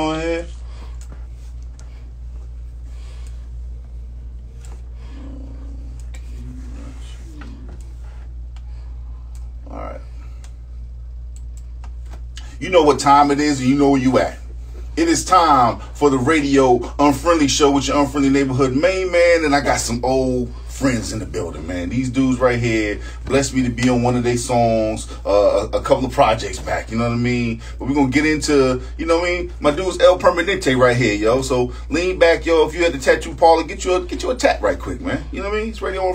on here. All right. You know what time it is, and you know where you at. It is time for the radio unfriendly show with your unfriendly neighborhood main man, and I got some old friends in the building, man. These dudes right here blessed me to be on one of their songs, uh, a, couple of projects back. You know what I mean? But we're gonna get into, you know what I mean? My dude's El Permanente right here, yo. So lean back, yo. If you had the tattoo parlor, get you a get you a tat right quick, man. You know what I mean? It's radio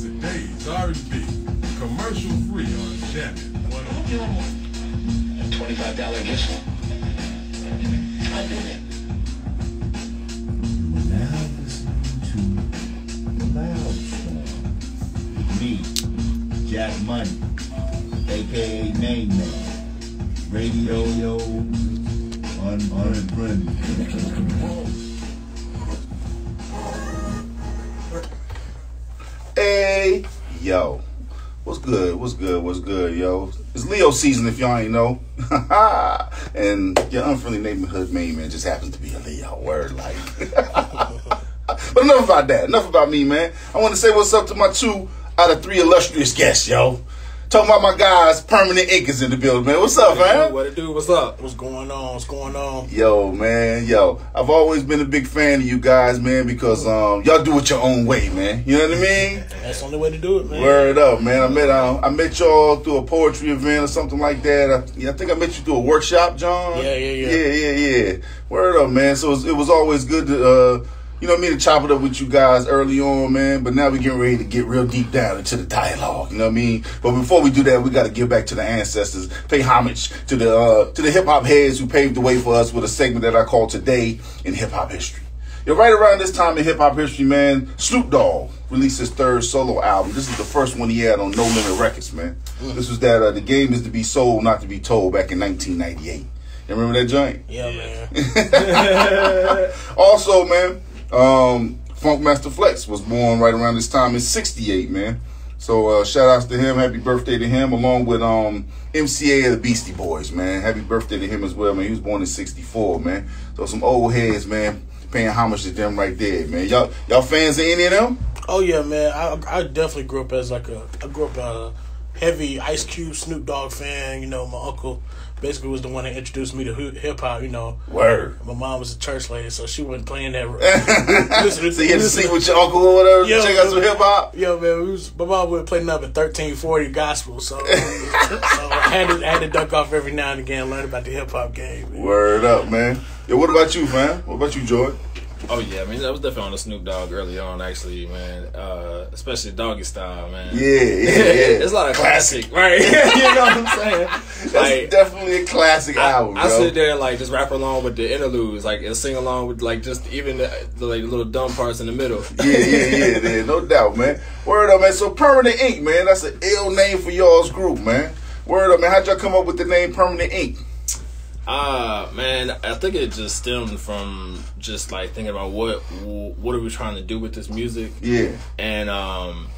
today's R&B. Commercial free on Shannon. Twenty-five dollar gift. I did it. Now listening to Loud Storm with me, Jack Money, aka Main Man, Radio Yo, on on Unfriendly. Hey, yo. What's good? What's good? What's good, yo? It's Leo season if y'all ain't know. and your unfriendly neighborhood main man just happens to be a Leo. Word like. but enough about that. Enough about me, man. I want to say what's up to my two out of three illustrious guests, yo. Talking about my guys, Permanent is in the building, man. What's up, man? What it do? What's up? What's going on? What's going on? Yo, man, yo. I've always been a big fan of you guys, man, because um y'all do it your own way, man. You know what I mean? That's the only way to do it, man. Word up, man. I met um, I met y'all through a poetry event or something like that. I, yeah, I think I met you through a workshop, John. Yeah, yeah, yeah. Yeah, yeah, yeah. Word up, man. So it was, it was always good to uh you know me to chop it up with you guys early on, man. But now we're getting ready to get real deep down into the dialogue. You know what I mean? But before we do that, we got to give back to the ancestors, pay homage to the uh, to the hip hop heads who paved the way for us with a segment that I call today in hip hop history. Yeah, right around this time in hip hop history, man, Snoop Dogg released his third solo album. This is the first one he had on No Limit Records, man. This was that uh, the game is to be sold, not to be told, back in 1998. You remember that joint? Yeah, man. Also, man, um, Funkmaster Flex was born right around this time in '68, man. So uh, shout outs to him. Happy birthday to him, along with um, MCA of the Beastie Boys, man. Happy birthday to him as well, man. He was born in '64, man. So some old heads, man, paying homage to them right there, man. Y'all, y'all fans of any of them? Oh yeah, man. I I definitely grew up as like a I grew up a heavy Ice Cube, Snoop Dogg fan. You know, my uncle basically was the one that introduced me to hip hop. You know, Word. my mom was a church lady, so she wasn't playing that. listen, So you had to sing with your uncle or whatever. Yo, check out some hip hop. Yo, man, we was, my mom would play nothing but thirteen forty gospel, so, so I had to I had to duck off every now and again, learn about the hip hop game. man. Word up, man. Yo, what about you, man? What about you, Joy? Oh yeah, I mean that was definitely on the Snoop Dogg early on, actually, man. Uh, especially Doggystyle, man. Yeah, yeah, yeah. it's a lot of classic, right? you know what I'm saying? That's Like, definitely a classic I, album, I sit there and like just rap along with the interludes, like and sing along with like just even the, the like little dumb parts in the middle. Yeah, yeah, yeah, yeah, no doubt, man. Word up, man. So Permanent Ink, man, that's an ill name for y'all's group, man. Word up, man. How'd y'all come up with the name Permanent Ink? Ah, man, I think it just stemmed from just like thinking about what what are we trying to do with this music, Yeah, and um,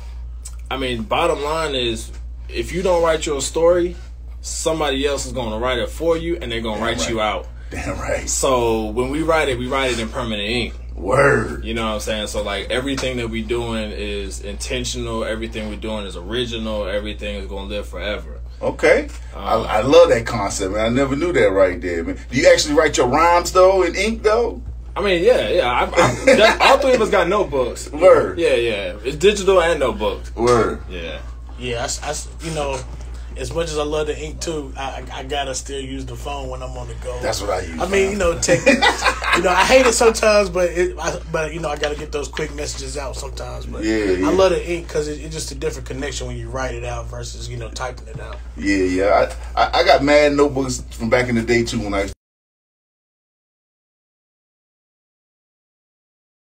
I mean, bottom line is if you don't write your story, somebody else is going to write it for you, and they're going to write right. you out. damn right. So when we write it, we write it in permanent ink. Word. You know what I'm saying? So like everything that we doing is intentional. Everything we're doing is original. Everything is gonna live forever. Okay. I, um, I love that concept, man. I never knew that right there, man. Do you actually write your rhymes though in ink though? I mean, yeah, yeah. I, I, all three of us got notebooks. Word. Yeah, yeah. It's digital and notebooks. Word. Yeah. Yeah, I, s- I s- you know, as much as I love the ink too, I, I I gotta still use the phone when I'm on the go. That's what I use. I mean, you know, take, you know, I hate it sometimes, but it, I, but you know, I gotta get those quick messages out sometimes. But Yeah, yeah. I love the ink because it, it's just a different connection when you write it out versus you know typing it out. Yeah, yeah. I, I I got mad notebooks from back in the day too when I.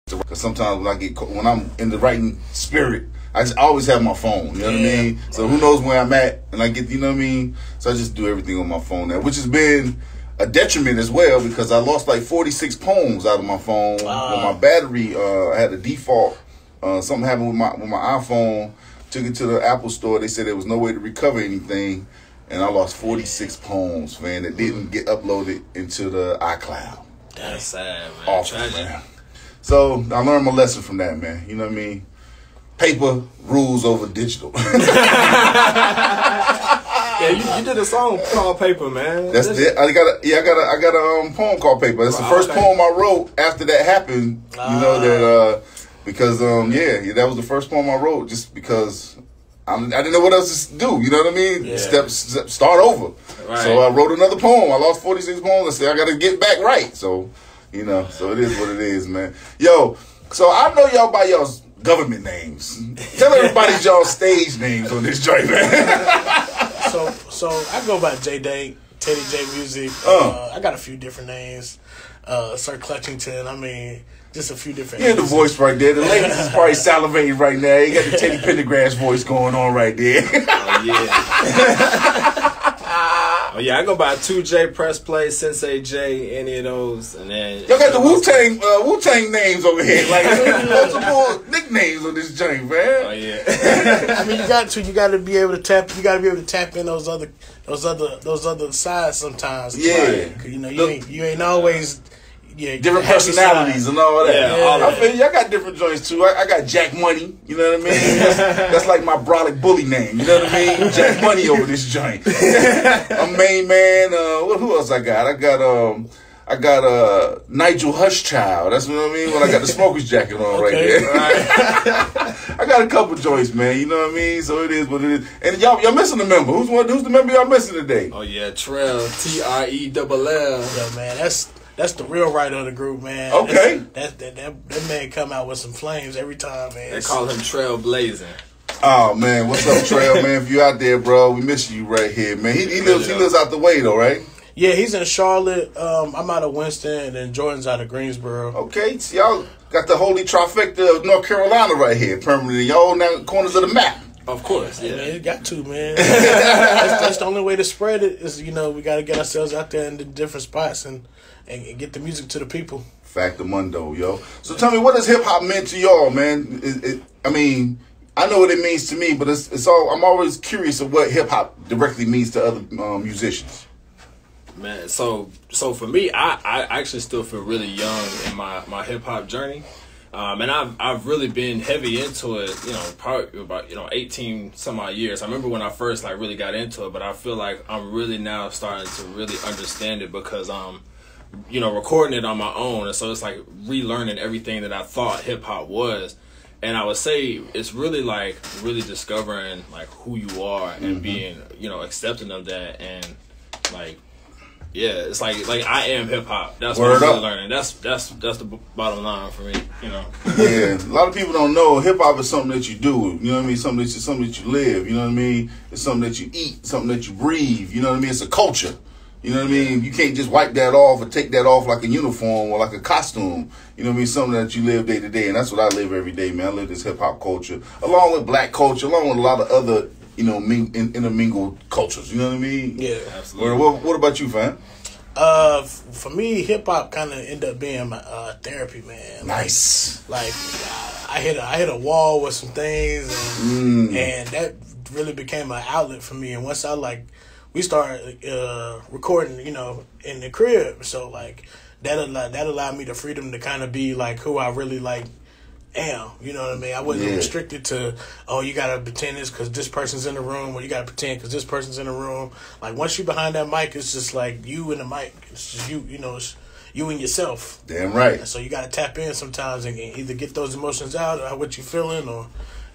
Because sometimes when I get when I'm in the writing spirit, I just always have my phone. You know what I mean? So who knows where I'm at, and I get you know what I mean. So I just do everything on my phone now, which has been a detriment as well because I lost like 46 poems out of my phone. When my battery, uh, I had a default. Uh, something happened with my with my iPhone. Took it to the Apple store. They said there was no way to recover anything, and I lost 46 poems, man, that didn't get uploaded into the iCloud. That's sad, man. Awful, man. So I learned my lesson from that, man. You know what I mean? Paper rules over digital. Yeah, you, you did a song called Paper, man. That's it. I got a yeah, I got a I got a um, poem called Paper. That's the first okay. poem I wrote after that happened. You know that uh because um yeah, yeah, that was the first poem I wrote just because I'm, I didn't know what else to do. You know what I mean? Yeah. Step, step start over. Right. So I wrote another poem. I lost 46 poems. I said I got to get back right. So you know, so it is what it is, man. Yo, so I know y'all by y'all's government names. Tell everybody y'all stage names on this joint, man. So so I go by J Day, Teddy J Music. Uh. Uh, I got a few different names. Uh, Sir Clutchington. I mean, just a few different. You hear the voice right there. The ladies is probably salivating right now. You got the Teddy Pendergrass voice going on right there. Oh yeah. Oh yeah, I go by two J Press Play, Sensei J, any of those, and then Y'all got the Wu Tang uh, Wu Tang names over here, like multiple nicknames on this joint, man. Oh man. yeah. I mean, you got to. You got to be able to tap. You got to be able to tap in those other, those other, those other sides sometimes. Yeah. Right. 'Cause, you know, you Look- ain't, you ain't always. Yeah, Different personalities and all that. Yeah, all I feel you. I got different joints too. I, I got Jack Money. You know what I mean? That's, that's like my brolic bully name. You know what I mean? Jack Money over this joint. a main man. Uh, what? Who else I got? I got um. I got uh Nigel Hushchild. That's what I mean. When I got the smoker's jacket on right there. I got a couple joints, man. You know what I mean. So it is what it is. And y'all, y'all missing a member. Who's one? Who's the member y'all missing today? Oh yeah, Trell, T R E double L. Yo, man, that's that's the real writer of the group, man. Okay. That's, that, that that that man come out with some flames every time, man. They call him Trail Blazing. Oh man, what's up, Trail man? If you out there, bro, we miss you right here, man. He, he lives he lives out the way though, right? Yeah, he's in Charlotte. Um, I'm out of Winston, and then Jordan's out of Greensboro. Okay, so y'all got the holy trifecta of North Carolina right here, permanently. Y'all on the corners of the map. Of course, Yeah, yeah. it got to man. that's, that's the only way to spread it. Is you know we got to get ourselves out there in the different spots and and get the music to the people. Factor Mundo, yo. So tell me, what does hip hop mean to y'all, man? It, it, I mean, I know what it means to me, but it's, it's all. I'm always curious of what hip hop directly means to other um, musicians. Man, so so for me, I, I actually still feel really young in my, my hip hop journey. Um, and I've I've really been heavy into it, you know, probably about you know eighteen some odd years. I remember when I first like really got into it, but I feel like I'm really now starting to really understand it because um, you know, recording it on my own, and so it's like relearning everything that I thought hip hop was. And I would say it's really like really discovering like who you are and mm-hmm. being you know accepting of that and like yeah, it's like like I am hip hop. That's Word what I'm really learning. That's that's that's the b- bottom line for me. You know. yeah, a lot of people don't know hip hop is something that you do. You know what I mean? Something that you, something that you live. You know what I mean? It's something that you eat. Something that you breathe. You know what I mean? It's a culture. You know what I mean? You can't just wipe that off or take that off like a uniform or like a costume. You know what I mean? Something that you live day to day, and that's what I live every day, man. I live this hip hop culture along with black culture, along with a lot of other you know ming- in, intermingled cultures. You know what I mean? Yeah. Absolutely. What, what, what about you, fam? Uh, for me, hip hop kind of ended up being my uh, therapy, man. Nice. Like I hit a, I hit a wall with some things, and, and that really became an outlet for me. And once I like, we started uh, recording, you know, in the crib. So like that allowed that allowed me the freedom to kind of be like who I really like am. You know what I mean? I wasn't Yeah. restricted to oh you gotta pretend this because this person's in the room, or you gotta pretend because this person's in the room. Like once you behind that mic, it's just like you and the mic. It's just you. You know, it's you and yourself. Damn right. So you got to tap in sometimes and either get those emotions out or what you feeling or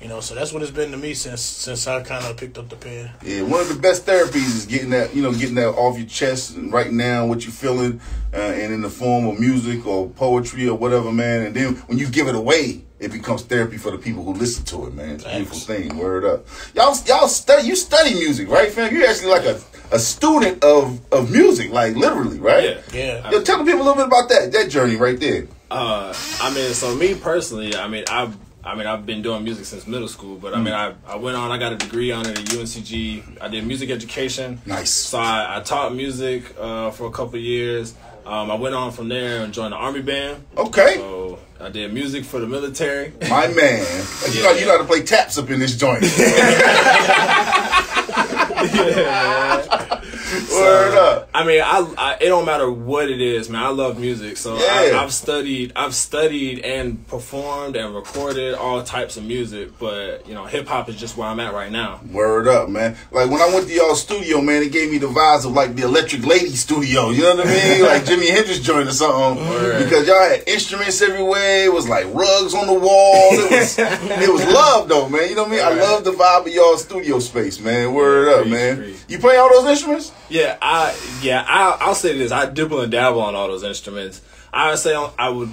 you know. So that's what it's been to me since since I kind of picked up the pen. Yeah, one of the best therapies is getting that, you know, getting that off your chest and writing down what you're feeling, uh, and in the form of music or poetry or whatever, man. And then when you give it away, it becomes therapy for the people who listen to it, man. It's a beautiful Thanks. thing. Word up, y'all. Y'all study. You study music, right, fam? You're actually like a, a student of of music, like literally, right? Yeah. Yeah. Yo, tell the people a little bit about that that journey right there. Uh, I mean, so me personally, I mean, I've I mean, I've been doing music since middle school, but I mean, I, I went on, I got a degree on it at UNCG. I did music education. Nice. So I, I taught music uh, for a couple years. Um, I went on from there and joined the Army Band. Okay. So I did music for the military. My man. You, know, you know how to play taps up in this joint. Word up. I mean, I, I it don't matter what it is, man. I love music, so I, Yeah. I've studied, I've studied and performed and recorded all types of music. But you know, hip hop is just where I'm at right now. Word up, man. Like when I went to y'all studio, man, it gave me the vibes of like the Electric Lady studio. You know what I mean? Like Jimi Hendrix joint or something. Word. Because y'all had instruments everywhere. It was like rugs on the wall. It was it was love though, man. You know what I mean? I love the vibe of y'all studio space, man. Word up, man. You play all those instruments? Yeah, I yeah I I'll say this. I dibble and dabble on all those instruments. I would say I would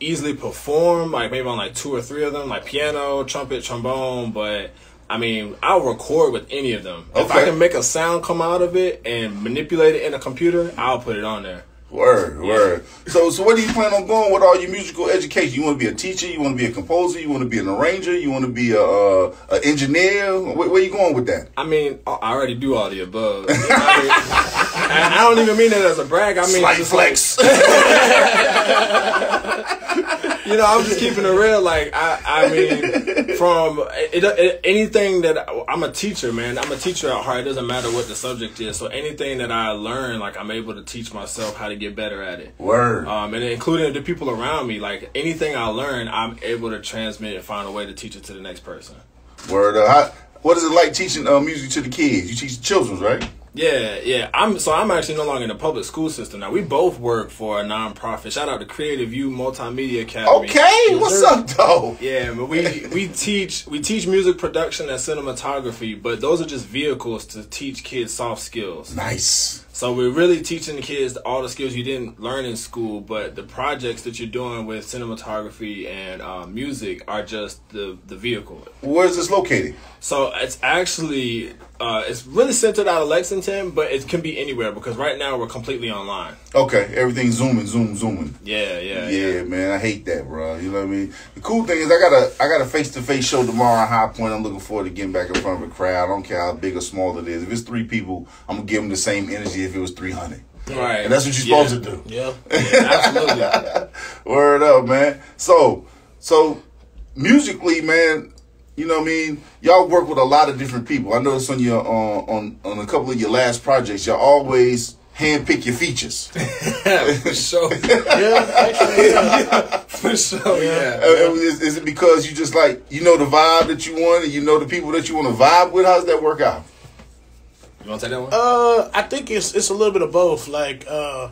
easily perform like maybe on like two or three of them, like piano, trumpet, trombone. But I mean, I'll record with any of them. If I can make a sound come out of it and manipulate it in a computer, I'll put it on there. Word, word. So, so what do you plan on going with all your musical education? You want to be a teacher? You want to be a composer? You want to be an arranger? You want to be a, uh, a engineer? Where, where you going with that? I mean, I I already do all the above. I, mean, and I don't even mean that as a brag. I mean, Slight just like- you know, I'm just keeping it real. Like I, I mean, from it, it, anything that I'm a teacher, man. I'm a teacher at heart. It doesn't matter what the subject is. So anything that I learn, like I'm able to teach myself how to get better at it. Word. Um, and including the people around me, like anything I learn, I'm able to transmit and find a way to teach it to the next person. Word. Uh, how, what is it like teaching uh, music to the kids? You teach children, right? Yeah, yeah. I'm so I'm actually no longer in the public school system now. We both work for a nonprofit. Shout out to Creative U Multimedia Academy. Okay. What's up, though? Yeah, but we we teach we teach music production and cinematography, but those are just vehicles to teach kids soft skills. Nice. So we're really teaching the kids all the skills you didn't learn in school, but the projects that you're doing with cinematography and uh, music are just the the vehicle. Where's this located? So it's actually uh, it's really centered out of Lexington, but it can be anywhere because right now we're completely online. Okay. Everything's zooming, zoom, zooming. Yeah, yeah, Yeah, man, I hate that, bro. You know what I mean? The cool thing is, I got a I got a face to face show tomorrow at High Point. I'm looking forward to getting back in front of a crowd. I don't care how big or small it is. If it's three people, I'm gonna give them the same energy if it was three hundred. Right, And that's what you're Yeah. supposed to do. Yeah. Absolutely. Word up, man. So, so musically, man, you know what I mean. Y'all work with a lot of different people. I noticed on your uh, on on a couple of your last projects, y'all always handpick your features. for sure, Yeah. Actually, yeah. for sure. Yeah. Uh, Is, is it because you just like you know the vibe that you want and you know the people that you want to vibe with? How does that work out? You want to take that one? Uh, I think it's it's a little bit of both. Like, uh,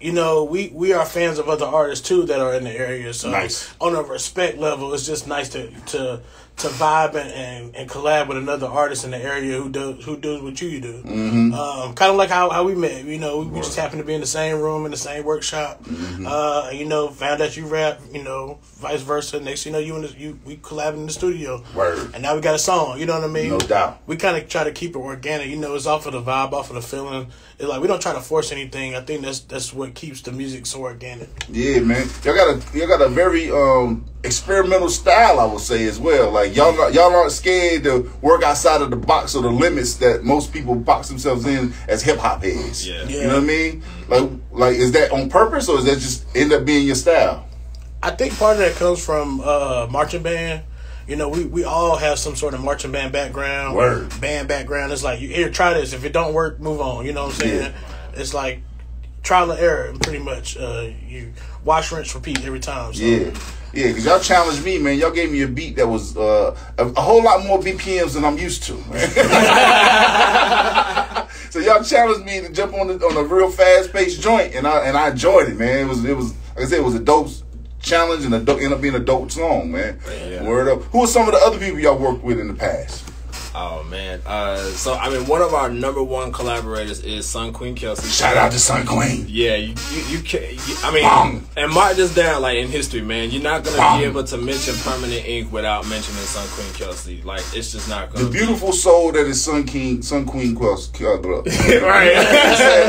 you know, we we are fans of other artists too that are in the area. So Nice. on a respect level, it's just nice to to to vibe and, and, and collab with another artist in the area who does who does what you do. Mm-hmm. Um, kind of like how, how we met. You know, we, we just happened to be in the same room in the same workshop. Mm-hmm. Uh, you know, found out you rap. You know, vice versa. Next, thing you know, you and the, you we collab in the studio. Word. And now we got a song. You know what I mean? No doubt. we kind of try to keep it organic. You know, it's off of the vibe, off of the feeling. It's like we don't try to force anything. I think that's that's what keeps the music so organic. Yeah, man. Y'all got a y'all got a very um experimental style, I would say as well. Like y'all not, y'all aren't scared to work outside of the box or the limits that most people box themselves in as hip hop heads. Yeah. You know what I mean? Like like is that on purpose or is that just end up being your style? I think part of that comes from uh, marching band. You know, we, we all have some sort of marching band background, Word. band background. It's like you here, try this. If it don't work, move on. You know what I'm saying? It's like trial and error, pretty much. Uh, you wash, rinse, repeat every time. So. Yeah. Yeah, because y'all challenged me, man. Y'all gave me a beat that was uh, a, a whole lot more BPMs than I'm used to. so y'all challenged me to jump on the, on a real fast paced joint, and I and I enjoyed it, man. It was it was like I said, it was a dope challenge and a dope, ended up being a dope song, man. Yeah. Word up. Who are some of the other people y'all worked with in the past? Oh man. Uh, so I mean, one of our number one collaborators is Sun Queen Kelsey. Shout out to Sun Queen. Yeah, you you, you can. You, I mean, Bong. and mark this down like in history, man. You're not gonna Bong. be able to mention Permanent Ink without mentioning Sun Queen Kelsey. Like it's just not The gonna. The beautiful soul that is Sun King, Sun Queen Quells. right.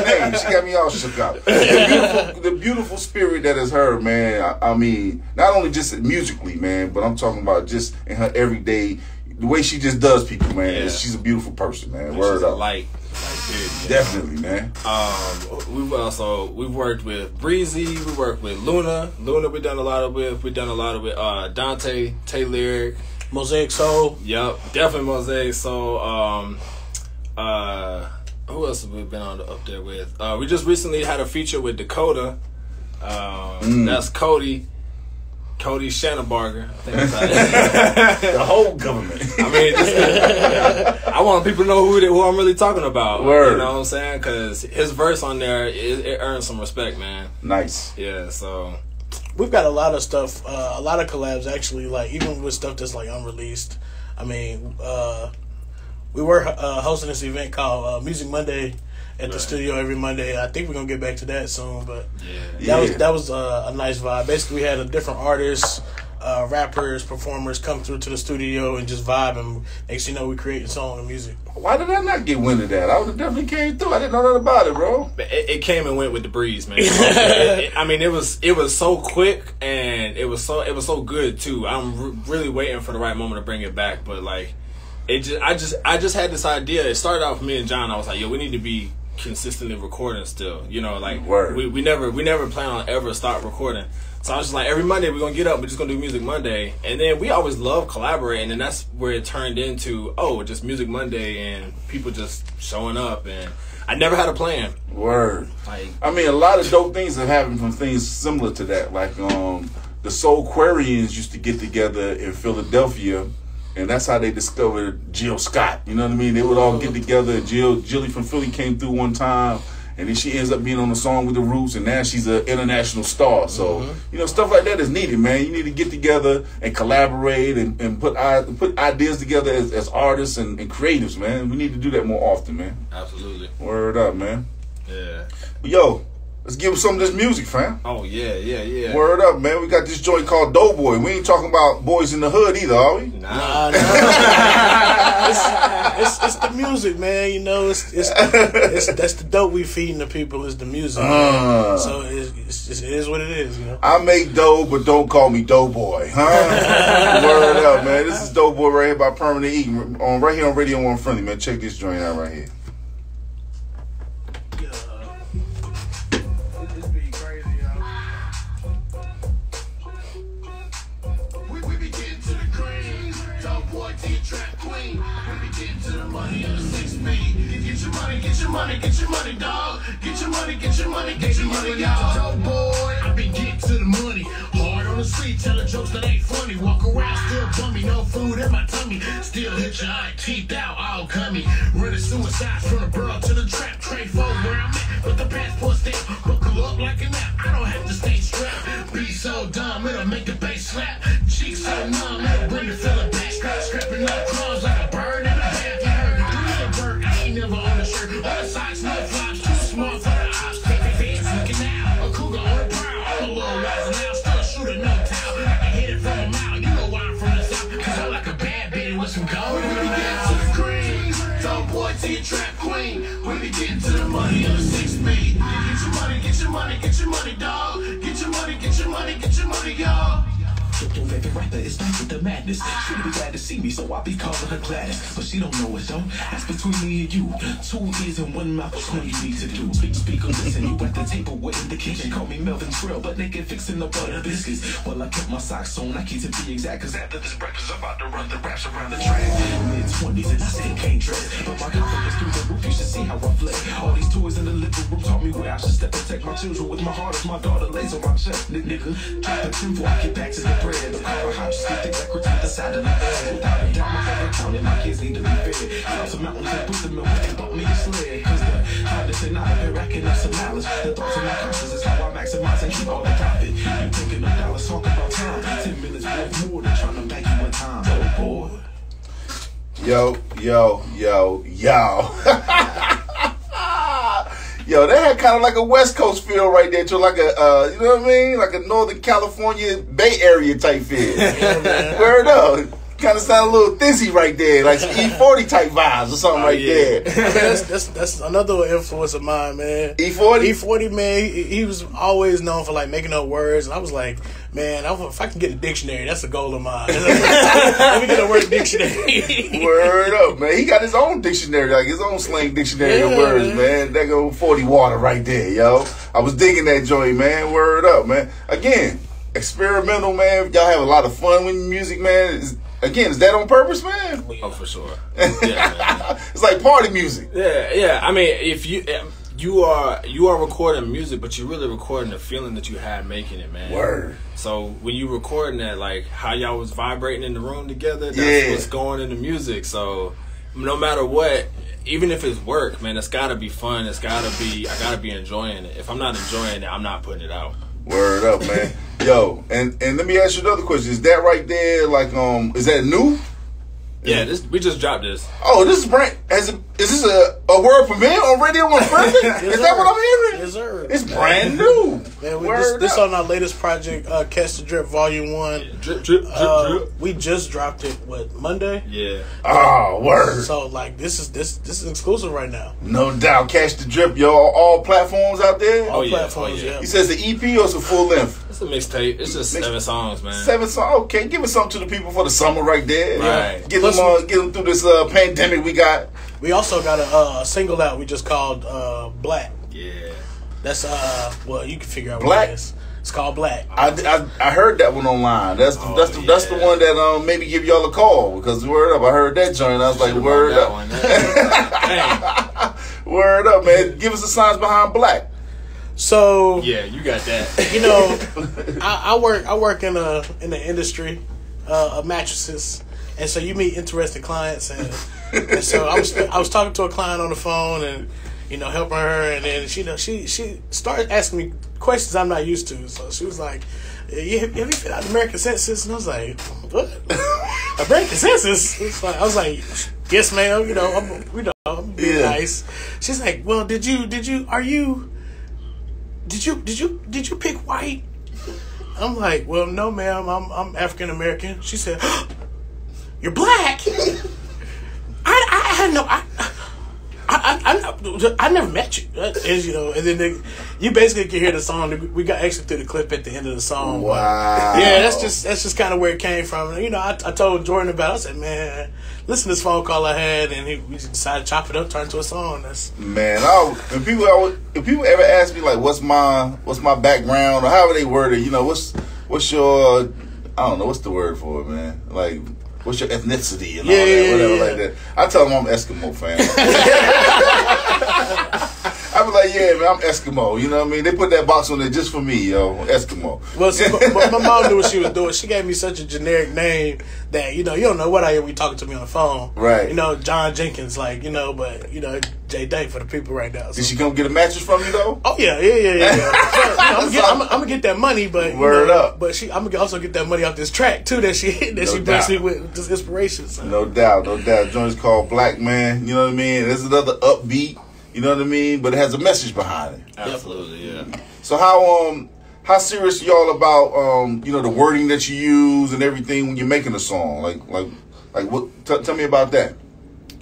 Name. She got me all shook up. The beautiful, the beautiful spirit that is her, man. I, I mean, not only just musically, man, but I'm talking about just in her everyday, the way she just does people, man. Yeah. She's a beautiful person, man. She's Word a up. light. Like, period. Definitely, man. Um, we've also we've worked with Breezy, we worked with Luna. Luna, we've done a lot of with. We've done a lot of with uh, Dante, Tay Lyric. Mosaic Soul. Yep, definitely Mosaic. So, um, uh, who else have we been on up there with? Uh, we just recently had a feature with Dakota. Um, That's Cody. Cody Shannonbarger. I think that's how it- The whole government. I mean, just, I want people to know who, who I'm really talking about. Word. You know what I'm saying? Because his verse on there, it, it earns some respect, man. nice. Yeah, so. We've got a lot of stuff, uh, a lot of collabs actually. Like even with stuff that's like unreleased. I mean, uh, we were uh, hosting this event called uh, Music Monday at the studio every Monday. I think we're gonna get back to that soon, but Yeah. that was that was uh, a nice vibe. Basically, we had a different artists, uh, rappers, performers come through to the studio and just vibe, and next thing you know, we create a song and music. Why did I not get wind of that? I would have definitely came through. I didn't know nothing about it, bro. It, it came and went with the breeze, man. It- it- I mean, it was it was so quick and it was so it was so good too. I'm re- really waiting for the right moment to bring it back, but like it just I just I just had this idea. It started off with me and John. I was like, yo, we need to be consistently recording still. You know, like Word. we we never we never plan on ever stop recording. So I was just like, every Monday we're gonna get up, we're just gonna do Music Monday, and then we always love collaborating, and that's where it turned into oh, just Music Monday and people just showing up, and I never had a plan. Word. Like I mean, a lot of dope things have happened from things similar to that. Like, um, the Soulquarians used to get together in Philadelphia, and that's how they discovered Jill Scott. You know what I mean? They would all get uh-huh. together. Jill, Jilly from Philly came through one time, and then she ends up being on the song with the Roots, and now she's an international star. So, mm-hmm. you know, stuff like that is needed, man. You need to get together and collaborate and, and put put ideas together as, as artists and, and creatives, man. We need to do that more often, man. absolutely, Word up, man. yeah. But yo, let's give 'em some of this music, fam. Oh yeah, yeah, yeah. Word up, man. We got this joint called Doughboy. We ain't talking about boys in the hood either, are we? Nah. No. it's, it's it's the music, man. You know, it's it's, it's that's the dope we feeding the people is the music. Uh. So it's, it's just, it is what it is, you know. I make dough, but don't call me Doughboy, huh? Word up, man. This is Doughboy right here by Permanent Ink on right here on Radio Unfriendly, man. Check this joint out right here. Money, get your money, get your money, dog. Get your money, get your money, get your money, y'all. Dog boy, I be getting to the money. Hard on the street, telling jokes that ain't funny. Walk around still bummy, no food in my tummy. Still hit your eye, teeth out, all cummy. Running suicides from the borough to the trap. Trade for where I'm at, but the passport stamp. Buckle up like an app. I don't have to stay strapped. Be so dumb, it'll make the bass slap. Cheeks so numb, it'll bring the fella back. Scrapping up crumbs like a bird in a bath. You heard it, do your work. I ain't never on the socks, no flops. Too for the ops. A cougar prowl. I'm a little now. Still no. I can hit it from a mile. You know why I'm from the south. Cause I'm like a bad bitch with some gold. To the green. Dog boy to your trap queen. We be getting to the money on the six speed. Get your money, get your money, get your money, dog. Get your money, get your money, get your money, y'all. Your favorite rapper is back with the madness. She'll be glad to see me, so I'll be calling her Gladys. But she don't know it though. That's between me and you. Two ears and one mouth. What you need to do? Speak, speak, or listen. You at the table, we're in the kitchen. Call me Melvin Trill, but naked fixing the butter biscuits. Well, I kept my socks on. I keep to be exact, cause after this breakfast, I'm about to run the raps around the track. Mid 20s, and I still can't dress. But my confidence through the roof, you should see how I flex. All these toys in the living room taught me where I should step protect my children with my heart as my daughter lays on my chest. Nigga, drop tin before I get back to the bread. The carbohydrates get the the of the. Without a doubt, my my kids need to be fed. Mountains put them in and me. Cause the of it, racking. The thoughts of my how I maximize and keep all the. You dollars, talk about time. Ten minutes worth more than trying to back you in time. Boy. Yo, yo, yo, yo. Yo, they had kind of like a West Coast feel right there, too, like a, uh, you know what I mean? Like a Northern California Bay Area type feel. Word up. Kind of sound a little dizzy right there, like E40 type vibes or something oh, right yeah. there. Man, that's, that's that's another influence of mine, man. E40? E40, man, he, he was always known for like making up words, and I was like, man, I, if I can get a dictionary, that's a goal of mine. Let me get a word dictionary. Word up, man. He got his own dictionary, like his own slang dictionary of words, man. man. That go 40 water right there, yo. I was digging that joint, man. Word up, man. Again, experimental, man. Y'all have a lot of fun with music, man. Is, again, is that on purpose, man? Oh, for sure. Yeah. It's like party music. Yeah, yeah. I mean, if you eh, you are you are recording music, but you're really recording the feeling that you had making it, man. Word. So when you recording that, like how y'all was vibrating in the room together, that's Yeah. what's going in the music. So no matter what, even if it's work, man, it's gotta be fun. It's gotta be. I gotta be enjoying it. If I'm not enjoying it, I'm not putting it out. Word up, man. Yo, and and let me ask you another question. Is that right there, like, um, is that new? Yeah, this we just dropped this. Oh, this is brand. Is, it, is this a, a world premiere on Radio One Perfect? is that what I'm hearing? Yes, sir. It's brand new. Man, we, Word this, this on our latest project, uh, Catch the Drip Volume One. Drip, drip, drip, Uh, drip. we just dropped it what Monday. Yeah. Oh, word. So like this is this this is exclusive right now. No doubt. Catch the drip, y'all. All platforms out there. All Oh, yeah. platforms, Oh, yeah. yeah. He says the EP or it's a full length? It's a mixtape. It's just seven songs, man. Seven songs. Okay, give us something to the people for the summer right there. Right. Get Plus- them, uh, get them through this uh, pandemic we got. We also got a, uh, single out we just called uh, Black. Yeah. That's uh well you can figure out Black? what it is. It's called Black. I, I, I heard that one online. That's the, Oh, that's the, that's the one that um maybe give y'all a call because word up. I heard that joint. I was like, word that up, one. Dang. word up, man. Give us the signs behind black. So Yeah, you got that. you know, I, I work I work in a in the industry uh, of mattresses, and so you meet interesting clients, and, and so I was I was talking to a client on the phone, and you know helping her, and then she you know she she started asking me questions I'm not used to. So she was like, "You have, you out American Census?" And I was like, "What? American Census?" It's like, I was like, "Yes, ma'am. You know, I'm you know I'm being Yeah. nice." She's like, "Well, did you did you are you?" did you did you did you pick white? I'm like, well, no, ma'am. I'm I'm African American. She said, you're black. I I had no I. I, I, I, I never met you, and, you know, and then they, you basically can hear the song. We got actually through the clip at the end of the song. but- Wow. yeah, that's just that's just kind of where it came from. You know, I, I told Jordan about. it. I said, man, listen to this phone call I had, and he we decided to chop it up, turn it into a song. That's Man, I, if people always, if people ever ask me like, what's my what's my background or however they word it, you know, what's what's your I don't know what's the word for it, man. Like, what's your ethnicity and all Yeah, that, whatever yeah. like that. I tell them I'm Eskimo fan. I be like, yeah, man, I'm Eskimo. You know what I mean? They put that box on there just for me, yo, Eskimo. Well, see, but, my mom knew what she was doing. She gave me such a generic name that you know you don't know what I am. when you talking to me on the phone. Right. You know John Jenkins, like you know, but you know J Day for the people right now. So. Did she come get a mattress from you though? Oh yeah, yeah, yeah, yeah. yeah. You know, I'm, gonna get, I'm, I'm gonna get that money, but you Word know, up. But she, I'm gonna also get that money off this track too. That she that No she blessed me doubt. with this inspiration. So. No doubt, no doubt. Joint's called Black Man. You know what I mean? There's another upbeat. You know what I mean? But it has a message behind it. Absolutely, yeah. So how um how serious y'all about um you know the wording that you use and everything when you're making a song? Like like like what? T- tell me about that.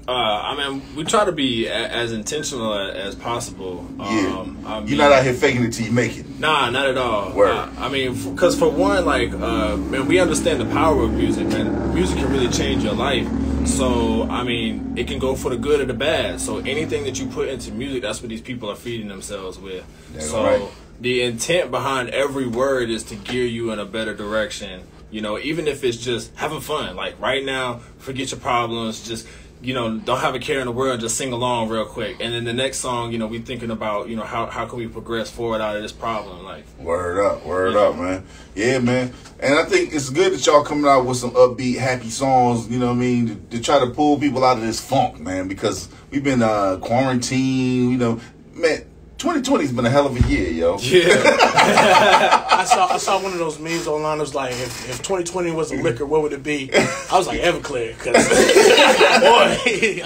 Uh, I mean, we try to be a- as intentional a- as possible. Yeah, Um, I you're not out here faking it till you make it. Nah, not at all. Word. Uh, I mean, because for one, like, uh, man, we understand the power of music, man. Music can really change your life. So, I mean, it can go for the good or the bad. So, anything that you put into music, that's what these people are feeding themselves with. That's so, right. the intent behind every word is to gear you in a better direction. You know, even if it's just having fun. Like, right now, forget your problems, just you know, don't have a care in the world, just sing along real quick. And then the next song, you know, we thinking about, you know, how, how can we progress forward out of this problem? Like, Word up, word up, man. Yeah, man. And I think it's good that y'all coming out with some upbeat, happy songs. You know what I mean? To, to try to pull people out of this funk, man. Because we've been uh quarantined. You know, man. 2020's been a hell of a year, yo. Yeah. I saw I saw one of those memes online. It was like, if, if 2020 was a liquor, what would it be? I was like Everclear, boy,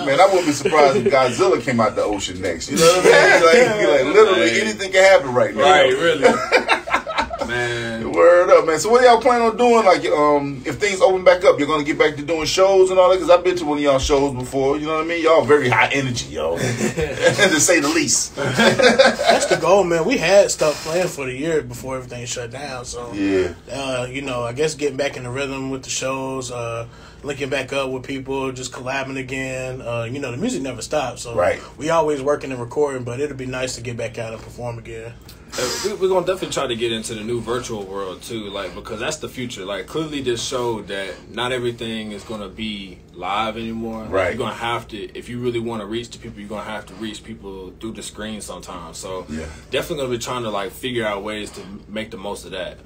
Man, I wouldn't be surprised if Godzilla came out the ocean next. You know what I mean? Like, like literally anything can happen right now. right, really. Man. Word up, man. So what y'all plan on doing? Like, um, if things open back up, you're gonna get back to doing shows and all that? Because I've been to one of y'all shows before. You know what I mean? Y'all very high energy, yo, to say the least. that's the goal, man. We had stuff planned for the year before everything shut down. So Yeah. uh, you know, I guess getting back in the rhythm with the shows, uh, linking back up with people, just collabing again. Uh, you know, the music never stops, so Right. we always working and recording. But it'll be nice to get back out and perform again. Uh, we, we're gonna definitely try to get into the new virtual world too, like because that's the future. Like clearly, this showed that not everything is gonna be live anymore. Like, Right. you're gonna have to, if you really want to reach the people, you're gonna have to reach people through the screen sometimes. So Yeah. definitely gonna be trying to like figure out ways to make the most of that.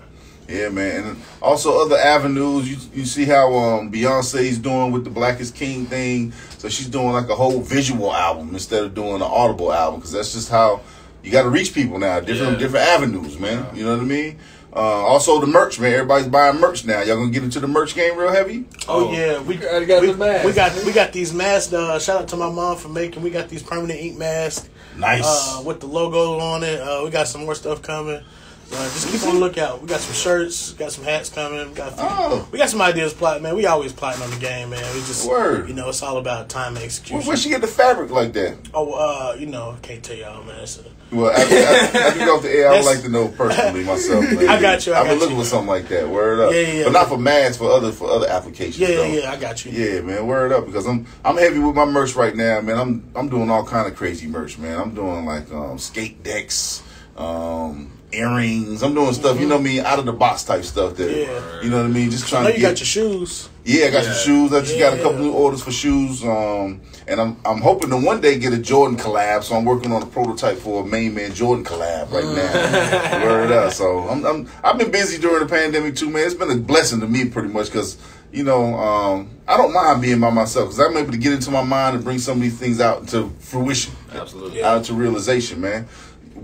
Yeah, man. And also other avenues. You you see how um Beyonce's doing with the Black is King thing. So she's doing like a whole visual album instead of doing an audible album because that's just how you got to reach people now. Different Yeah. different avenues, man. You know what I mean? Uh, also the merch, man. Everybody's buying merch now. Y'all gonna get into the merch game real heavy? Oh, Oh, yeah, we I got we, the mask. we got we got these masks. Uh, shout out to my mom for making. We got these permanent ink masks. Nice. uh, with the logo on it. Uh, we got some more stuff coming. Just keep on the lookout. We got some shirts, got some hats coming. We got, few- Oh. we got some ideas plotting, man. We always plotting on the game, man. We just, Word. you know, it's all about time and execution. where'd she get the fabric like that? oh, uh, you know, can't tell y'all, man. A, Well, after, after, get off the air, I would like to know personally myself. I got you, I I've been looking you. for something like that. Word up. Yeah, yeah, yeah. But not for masks, for other for other applications. yeah, yeah, though. yeah. I got you. Yeah, man, word up because I'm I'm heavy with my merch right now, man. I'm I'm doing all kind of crazy merch, man. I'm doing like um, skate decks, um, earrings. I'm doing stuff, you know me, out of the box type stuff. That Yeah. you know what I mean. Just I trying know to you get. got your shoes. yeah, I got some Yeah. shoes. I just got a couple new orders for shoes. Um, and I'm I'm hoping to one day get a Jordan collab. So I'm working on a prototype for a main man Jordan collab right now. Word up. So I'm, I'm I've been busy during the pandemic too, man. It's been a blessing to me pretty much because you know um, I don't mind being by myself because I'm able to get into my mind and bring some of these things out into fruition, Absolutely. out to realization, man.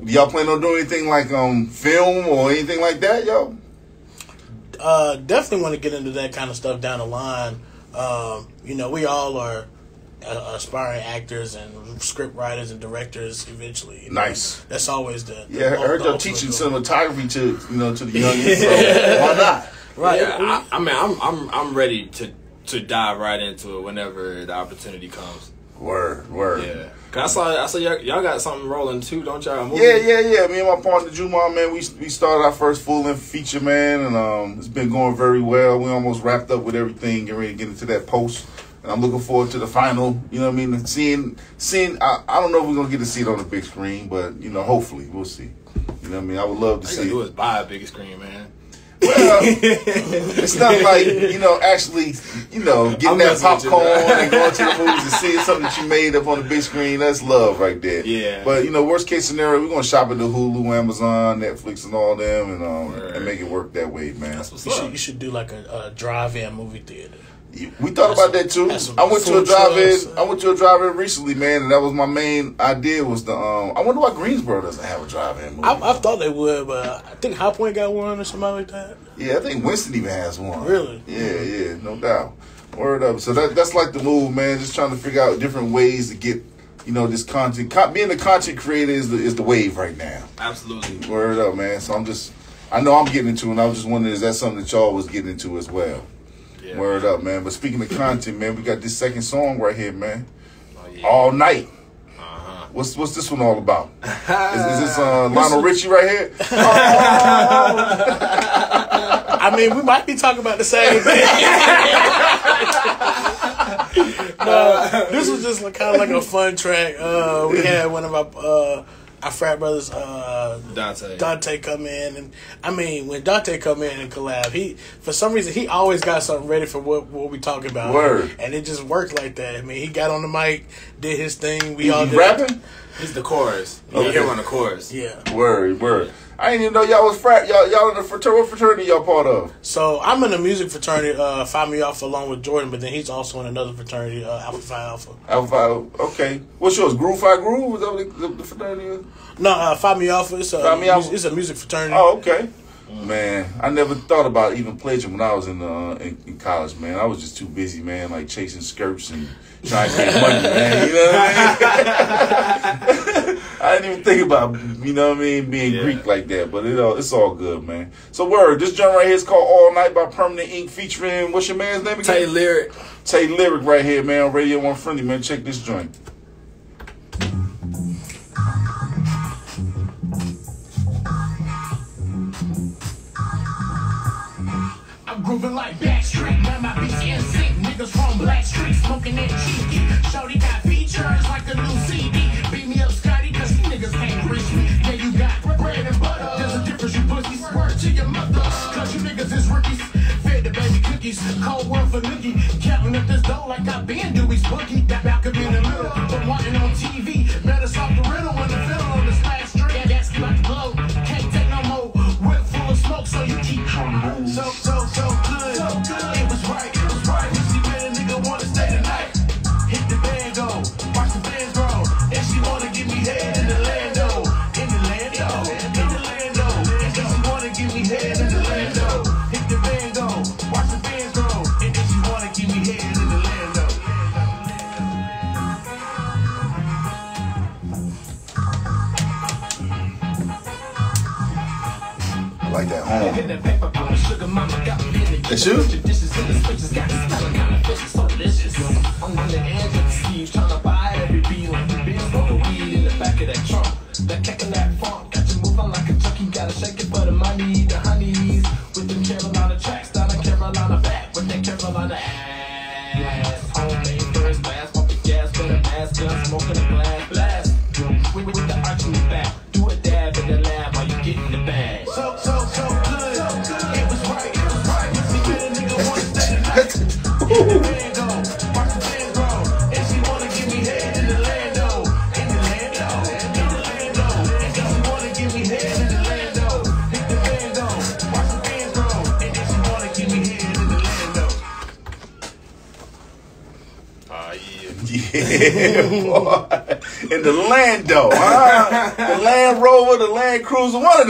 Y'all plan on doing anything like um film or anything like that, yo? Uh, definitely want to get into that kind of stuff down the line. Um, you know, we all are uh, aspiring actors and script writers and directors eventually. you know. Nice. That's always the, the Yeah, I heard the y'all teaching goal. cinematography to you know to the youngins. So why not? Right. Yeah, I, I mean, I'm I'm I'm ready to to dive right into it whenever the opportunity comes. Word, word. Yeah. Cause I saw I saw y'all, y'all got something rolling too, don't y'all? Movie? Yeah, yeah, yeah. Me and my partner Juma, man, we we started our first full length feature, man, and um, it's been going very well. We almost wrapped up with everything, getting ready to get into that post, and I'm looking forward to the final. You know what I mean? Seeing, seeing. I, I don't know if we're gonna get to see it on the big screen, but you know, hopefully we'll see. You know what I mean? I would love to you see do it. is buy a big screen, man. Well, it's not like you know actually, you know, getting I'm that messing with you, popcorn man. and going to the movies and seeing something that you made up on the big screen. That's love right there. Yeah. But you know, worst case scenario, we're gonna shop at the Hulu, Amazon, Netflix, and all them, and um, Word. and make it work that way, man. That's what's You should, up. you should do like a, a drive-in movie theater. We thought about that too. I went to a food drive-in. I went to a drive-in recently, man, and that was my main idea. Was the um, I wonder why Greensboro doesn't have a drive-in movie. I, I thought they would, but I think High Point got one or something like that. Yeah, I think Winston even has one. Really? Yeah, yeah, no doubt. Word up. So that that's like the move, man. Just trying to figure out different ways to get, you know, this content. Con- being a content creator is the is the wave right now. Absolutely. Word up, man. So I'm just, I know I'm getting into, it, and I was just wondering, is that something that y'all was getting into as well? Yeah. Word up, man. But speaking of content, man, we got this second song right here, man. Oh, yeah. All night. Uh-huh. What's what's this one all about? Is, is this uh, Lionel Richie right here? I mean, we might be talking about the same thing. no, this was just kind of like a fun track. Uh, we had one of our uh, our frat brothers, uh, Dante. Dante, come in, and I mean, when Dante come in and collab, he for some reason he always got something ready for what what we talking about. Word. and it just worked like that. I mean, he got on the mic, did his thing. We You all did rapping? He's the chorus. Okay. You hear him on the chorus. Yeah. Word, word. I didn't even know y'all was frat. Y'all, y'all in the fraternity. What fraternity y'all part of? So I'm in a music fraternity, uh, Phi Mu Alpha, along with Jordan, but then he's also in another fraternity, uh, Alpha Phi Alpha. Alpha Phi. Okay. What's yours? Groove Phi Groove? Was that the, the, the fraternity is? No, uh, Phi Mu Alpha. It's a Phi Mu Alpha? it's a music fraternity. Oh, okay. Man, I never thought about even pledging when I was in, uh, in in college. Man, I was just too busy, man, like chasing skirts and trying to make money, man. You know what I mean? I didn't even think about, you know what I mean, being Yeah. Greek like that. But it all, it's all good, man. So, word, this joint right here is called All Night by Permanent Ink, featuring what's your man's name again? Tay Lyric. Tay Lyric right here, man. on Radio Unfriendly, man. Check this joint. I'm grooving like Backstreet, Niggas from Blackstreet smoking that cheeky. Shorty got features like the new CD. Beat me up, Scotty, cause you niggas can't reach me. Yeah, you got bread and butter. There's a difference, you pussies. Word to your mother, cause you niggas is rookies. Fed the baby cookies, cold word for nookie. Counting up this dough like I been Dewey's bookie. That balcony in the middle, but wanting on TV. That's you?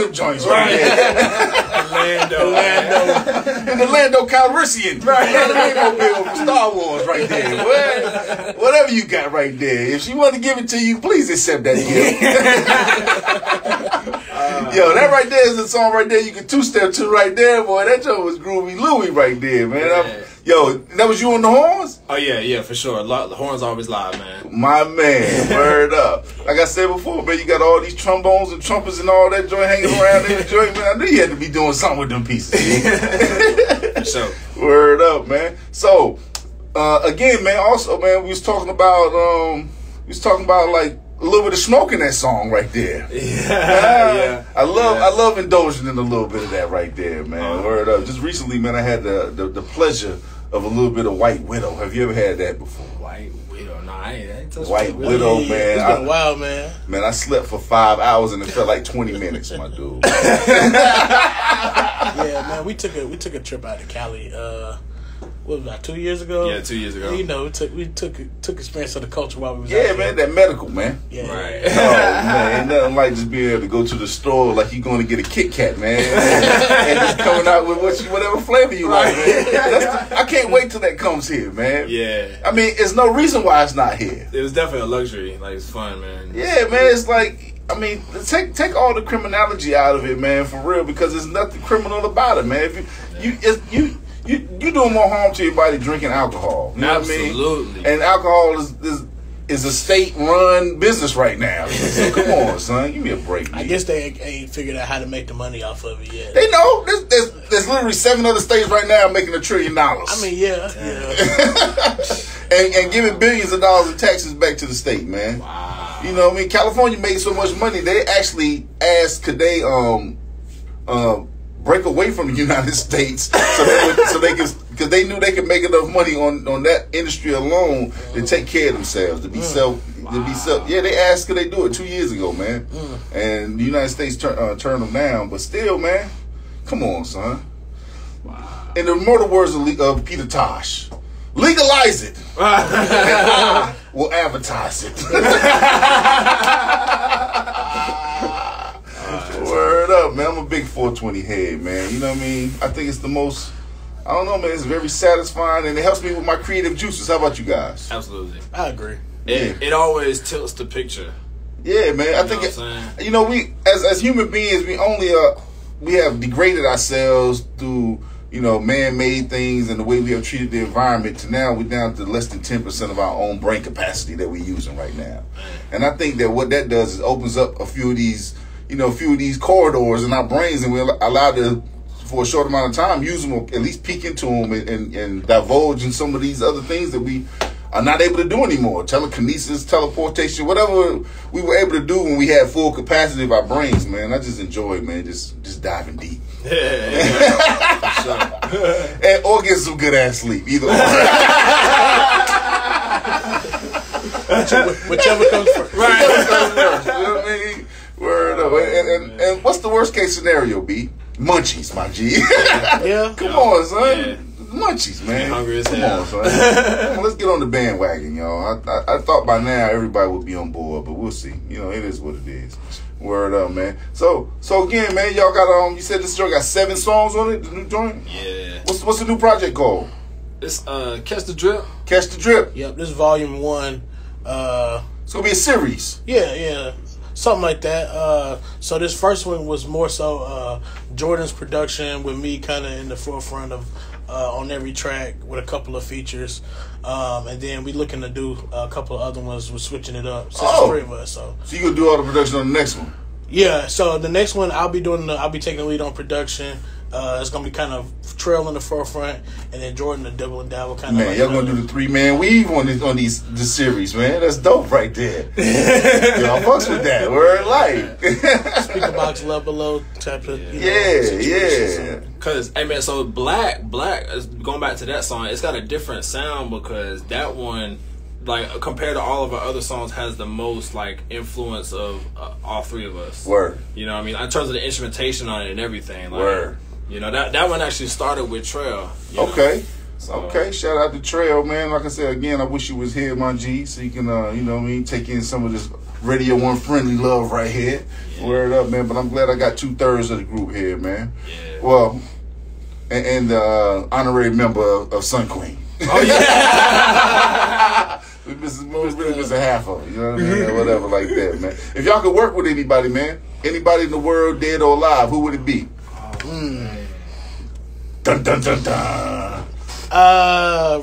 Cruiser, one of them joints, right? Lando. Lando. In the Lando Calrissian, right? The Mobile from Star Wars, right there. Whatever you got right there. If she want to give it to you, please accept that gift. Yo, that right there is a song right there you can two step to right there, boy. That joint was groovy Louie right there, man. I'm- Yeah. Yo, that was you on the horns? Oh yeah, yeah, for sure. The horns always live, man. My man, word up. Like I said before, man, you got all these trombones and trumpets and all that joint hanging around in the joint, man. I knew you had to be doing something with them pieces. For sure. word up, man. So, uh, again, man, also, man, we was talking about, um, we was talking about like a little bit of smoke in that song right there. Yeah, yeah. I love Yeah. I love indulging in a little bit of that right there, man. Uh-huh. Word up. Just recently, man, I had the, the the pleasure of a little bit of White Widow. Have you ever had that before? White Widow. Nah, I ain't, I ain't touched White White Widow, man. It's I- been a while, man. Man, I slept for five hours and it felt like twenty minutes, my dude. Yeah, man. We took a we took a trip out to Cali. Uh, what was that? Two years ago. Yeah, two years ago. You know, we took we took took experience of the culture while we was Yeah, out there. man, that medical, man. Yeah, Right. Oh man, ain't nothing like just being able to go to the store like you're going to get a Kit Kat, man, and just coming out with what you, whatever flavor you like, man. That's, I can't wait till that comes here, man. Yeah. I mean, there's no reason why it's not here. It was definitely a luxury. Like it's fun, man. Yeah, man, it's like I mean, take take all the criminality out of it, man, for real, because there's nothing criminal about it, man. If you you it's, you you you doing more harm to your body drinking alcohol. You know what I mean? Absolutely. And alcohol is is, is a state run business right now. So come on, son, give me a break. I guess they ain't- ain't figured out how to make the money off of it yet. they know there's, there's there's literally seven other states right now making a trillion dollars. I mean, yeah, yeah. and, and giving billions of dollars in taxes back to the state, man. Wow. You know what I mean? California made so much money, they actually asked could they um um break away from the United States so they would, so they could because they knew they could make enough money on on that industry alone to take care of themselves, to be self to be sub. Yeah, they asked could they do it two years ago, man, and the United States tur- uh, turned them down. But still, man, come on, son. In the immortal words of, Le- of Peter Tosh, legalize it. and I will advertise it. Word up, man. I'm a big 420 head, man. You know what I mean? I think it's the most. I don't know, man. It's very satisfying and it helps me with my creative juices. How about you guys? Absolutely. I agree. It, it always tilts the picture. Yeah, man. I think know it, I'm you know we as as human beings we only uh we have degraded ourselves through you know man-made things and the way we have treated the environment to now we're down to less than 10% of our own brain capacity that we're using right now and i think that what that does is opens up a few of these you know a few of these corridors in our brains and we're allowed to for a short amount of time use them or at least peek into them and, and, and divulge in some of these other things that we are not able to do anymore. Telekinesis, teleportation, whatever we were able to do when we had full capacity of our brains, man. I just enjoy, man, just just diving deep. Yeah, and or get some good ass sleep. Either or. Whichever comes first. right. you know what I mean? Word up. And, and, and what's the worst case scenario, B? Munchies, my G. Yeah. Come on, son. Yeah. Munchies, man. hungry as Come hell. on, son. Come on, let's get on the bandwagon, y'all. I, I, I thought by now everybody would be on board, but we'll see. You know, it is what it is. Word up, man. So, so again, man, y'all got um. You said this joint got seven songs on it. The new joint. Yeah. What's what's the new project called? It's uh catch the drip. Catch the drip. Yep. This is volume one. Uh, It's gonna be a series. yeah, yeah, something like that. Uh, so this first one was more so uh, Jordan's production with me kind of in the forefront of uh, on every track with a couple of features, um, and then we looking to do a couple of other ones. We're switching it up since Oh. three of us. So So you gonna do all the production on the next one. Yeah, so the next one I'll be doing the I'll be taking the lead on production. Uh, it's gonna be kind of trail in the forefront, and then Jordan the double and dabble kind of. Man, y'all gonna do the three man weave on this on these this series, man. That's dope right there. y'all fucks with that. Word like. speaker box level below type of. You know, yeah, yeah. Cause hey man, so black, black. Going back to that song, it's got a different sound because that one, like compared to all of our other songs, has the most like influence of uh, all three of us. Word. You know, what I mean, in terms of the instrumentation on it and everything. Like, Word. You know that that one actually started with Trail. know? Okay. So- Okay, shout out to Trail, man. Like I said again, I wish you was here, my G, so you can, uh, you know, what I mean, take in some of this Radio Unfriendly love right here. Word up, man. But I'm glad I got two thirds of the group here, man. Yeah. Well, and, and uh, honorary member of, of Sun Queen. Oh yeah. We miss, we really miss a half of it, you know what I mean? Whatever like that, man. If y'all could work with anybody, man, anybody in the world, dead or alive, who would it be? Dun dun dun dun. Uh,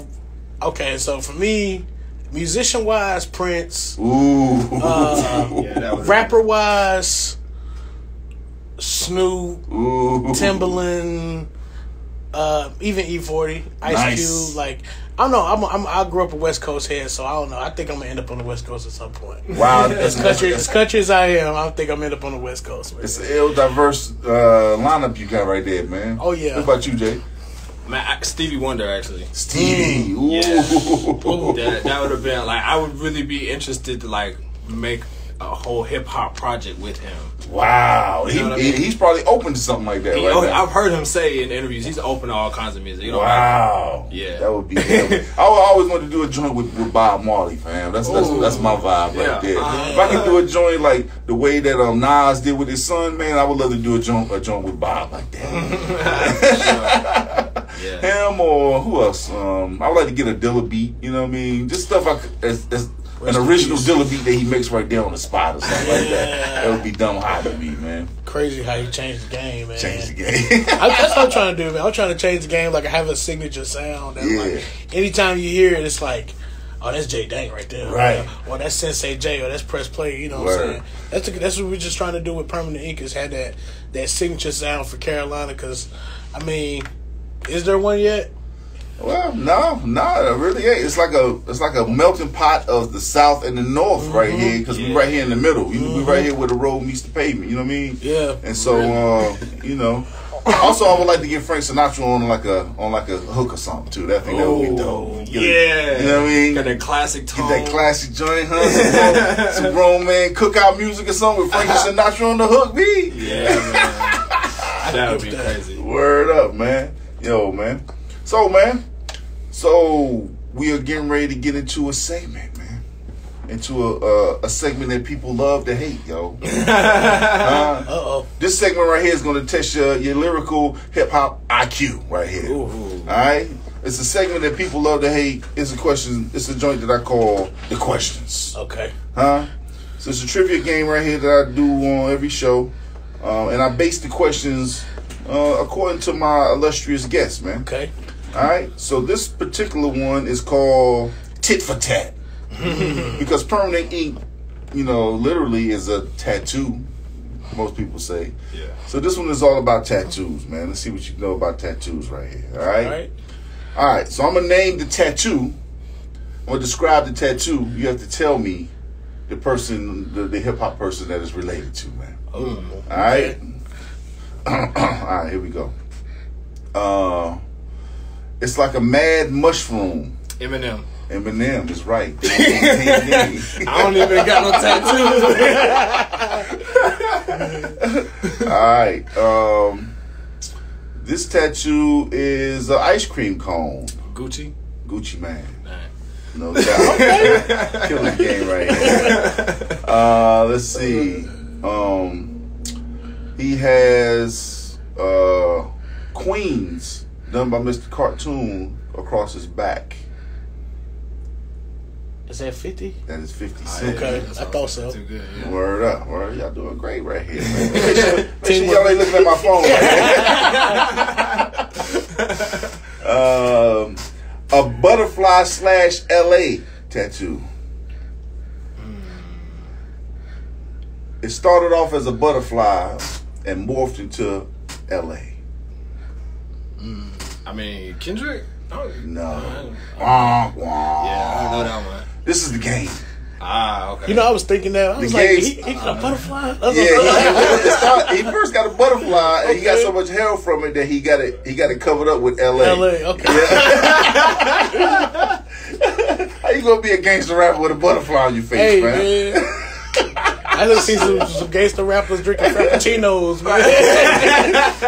okay, so for me, musician wise, Prince. Ooh. Yeah, that was Rapper wise, Snoop, Ooh. Timbaland, uh, even E-40, Ice Nice. Cube. Like I don't know. I'm, I'm I grew up a West Coast head, so I don't know. I think I'm gonna end up on the West Coast at some point. Wow. As country as country as I am, I think I'm gonna end up on the West Coast. Man. It's an ill diverse uh, lineup you got right there, man. Oh, yeah. What about you, Jay? man, Stevie Wonder actually. Stevie. Ooh. Yeah. That that would have been like I would really be interested to like make a whole hip hop project with him. Wow. He, You know what I mean? he's probably open to something like that He- right now. I've heard him say in interviews he's open to all kinds of music. You know, Wow. Yeah. That would be. That would, I would always want to do a joint with, with Bob Marley, fam. That's that's, Ooh. that's my vibe Yeah. right there. Uh, if I could do a joint like the way that um Nas did with his son, man, I would love to do a joint a joint with Bob like that. yeah. Him or who else? Um, I would like to get a Dilla beat. You know what I mean? Just stuff I could, as, as an original. Dilla beat that he makes right there on the spot or something like that. That would be dumb hot to me, man. Crazy how he changed the game, man. Change the game. I, that's what I'm trying to do, man. I'm trying to change the game. Like I have a signature sound. Yeah. like, anytime you hear it, it's like, oh, that's J Dank right there. Right. Or that's Sensei J. Or that's Press Play. You know what. I'm saying? That's the, that's what we're just trying to do with Permanent Ink. Is had that that signature sound for Carolina. Because I mean, is there one yet? Well, no, no, it really ain't. It's like a it's like a melting pot of the South and the North right here because we Yeah. right here in the middle. You know, we right here where the road meets the pavement. You know what I mean? Yeah. And so, uh, you know, Also, I would like to get Frank Sinatra on like a on like a hook or something too. That thing that would be dope. Get a- Yeah. you know what I mean? Got that classic tone. Get that classic joint, huh? Some grown, some grown man cookout music or something with Frank Sinatra on the hook, B. Yeah, man. that would be crazy. Word up, man. Yo, man. So, man. So we are getting ready to get into a segment, man. Into a uh, a segment that people love to hate, yo. Uh, Uh oh. this segment right here is going to test your, your lyrical hip hop IQ right here. All right, it's a segment that people love to hate. It's a question. It's a joint that I call the questions. Okay. Huh? So it's a trivia game right here that I do on every show, um, and I base the questions uh, according to my illustrious guests, man. Okay. All right. So this particular one is called tit for tat because permanent ink, you know, literally is a tattoo. Most people say. Yeah. So this one is all about tattoos, man. Let's see what you know about tattoos right here. All right. All right. All right, so I'm gonna name the tattoo. I'm gonna describe the tattoo. You have to tell me the person, the, the hip hop person that is related to, man. Oh, All right. All right, here we go. Uh, it's like a mad mushroom. Eminem. Eminem is right. I don't even got no tattoo. All right. Um, this tattoo is an ice cream cone. Gucci. Gucci Mane. Nah. No doubt. Killing game right here. Uh, let's see. Um, he has uh, Queens done by Mr. Cartoon across his back. Is that 50? That is 50 Oh, Cent. Okay, that's I all. thought so. Too good. Yeah. Word up. Word. Y'all doing great right here. Man. Make sure, make sure y'all ain't looking at my phone right um, a butterfly slash LA tattoo. It started off as a butterfly and morphed into LA. I mean, Kendrick. Oh, No. Wah, wah. Yeah, I know that one. This is the game. Ah, okay. You know, I was thinking that. I was The like, gays- he, he got a butterfly? I Yeah, like, he, it start- he first got a butterfly, and he got so much hair from it that he got it. He got it covered up with LA. LA. Okay. How you gonna be a gangster rapper with a butterfly on your face, Hey, man? man. I just seen some, some gangster rappers drinking frappuccinos, man.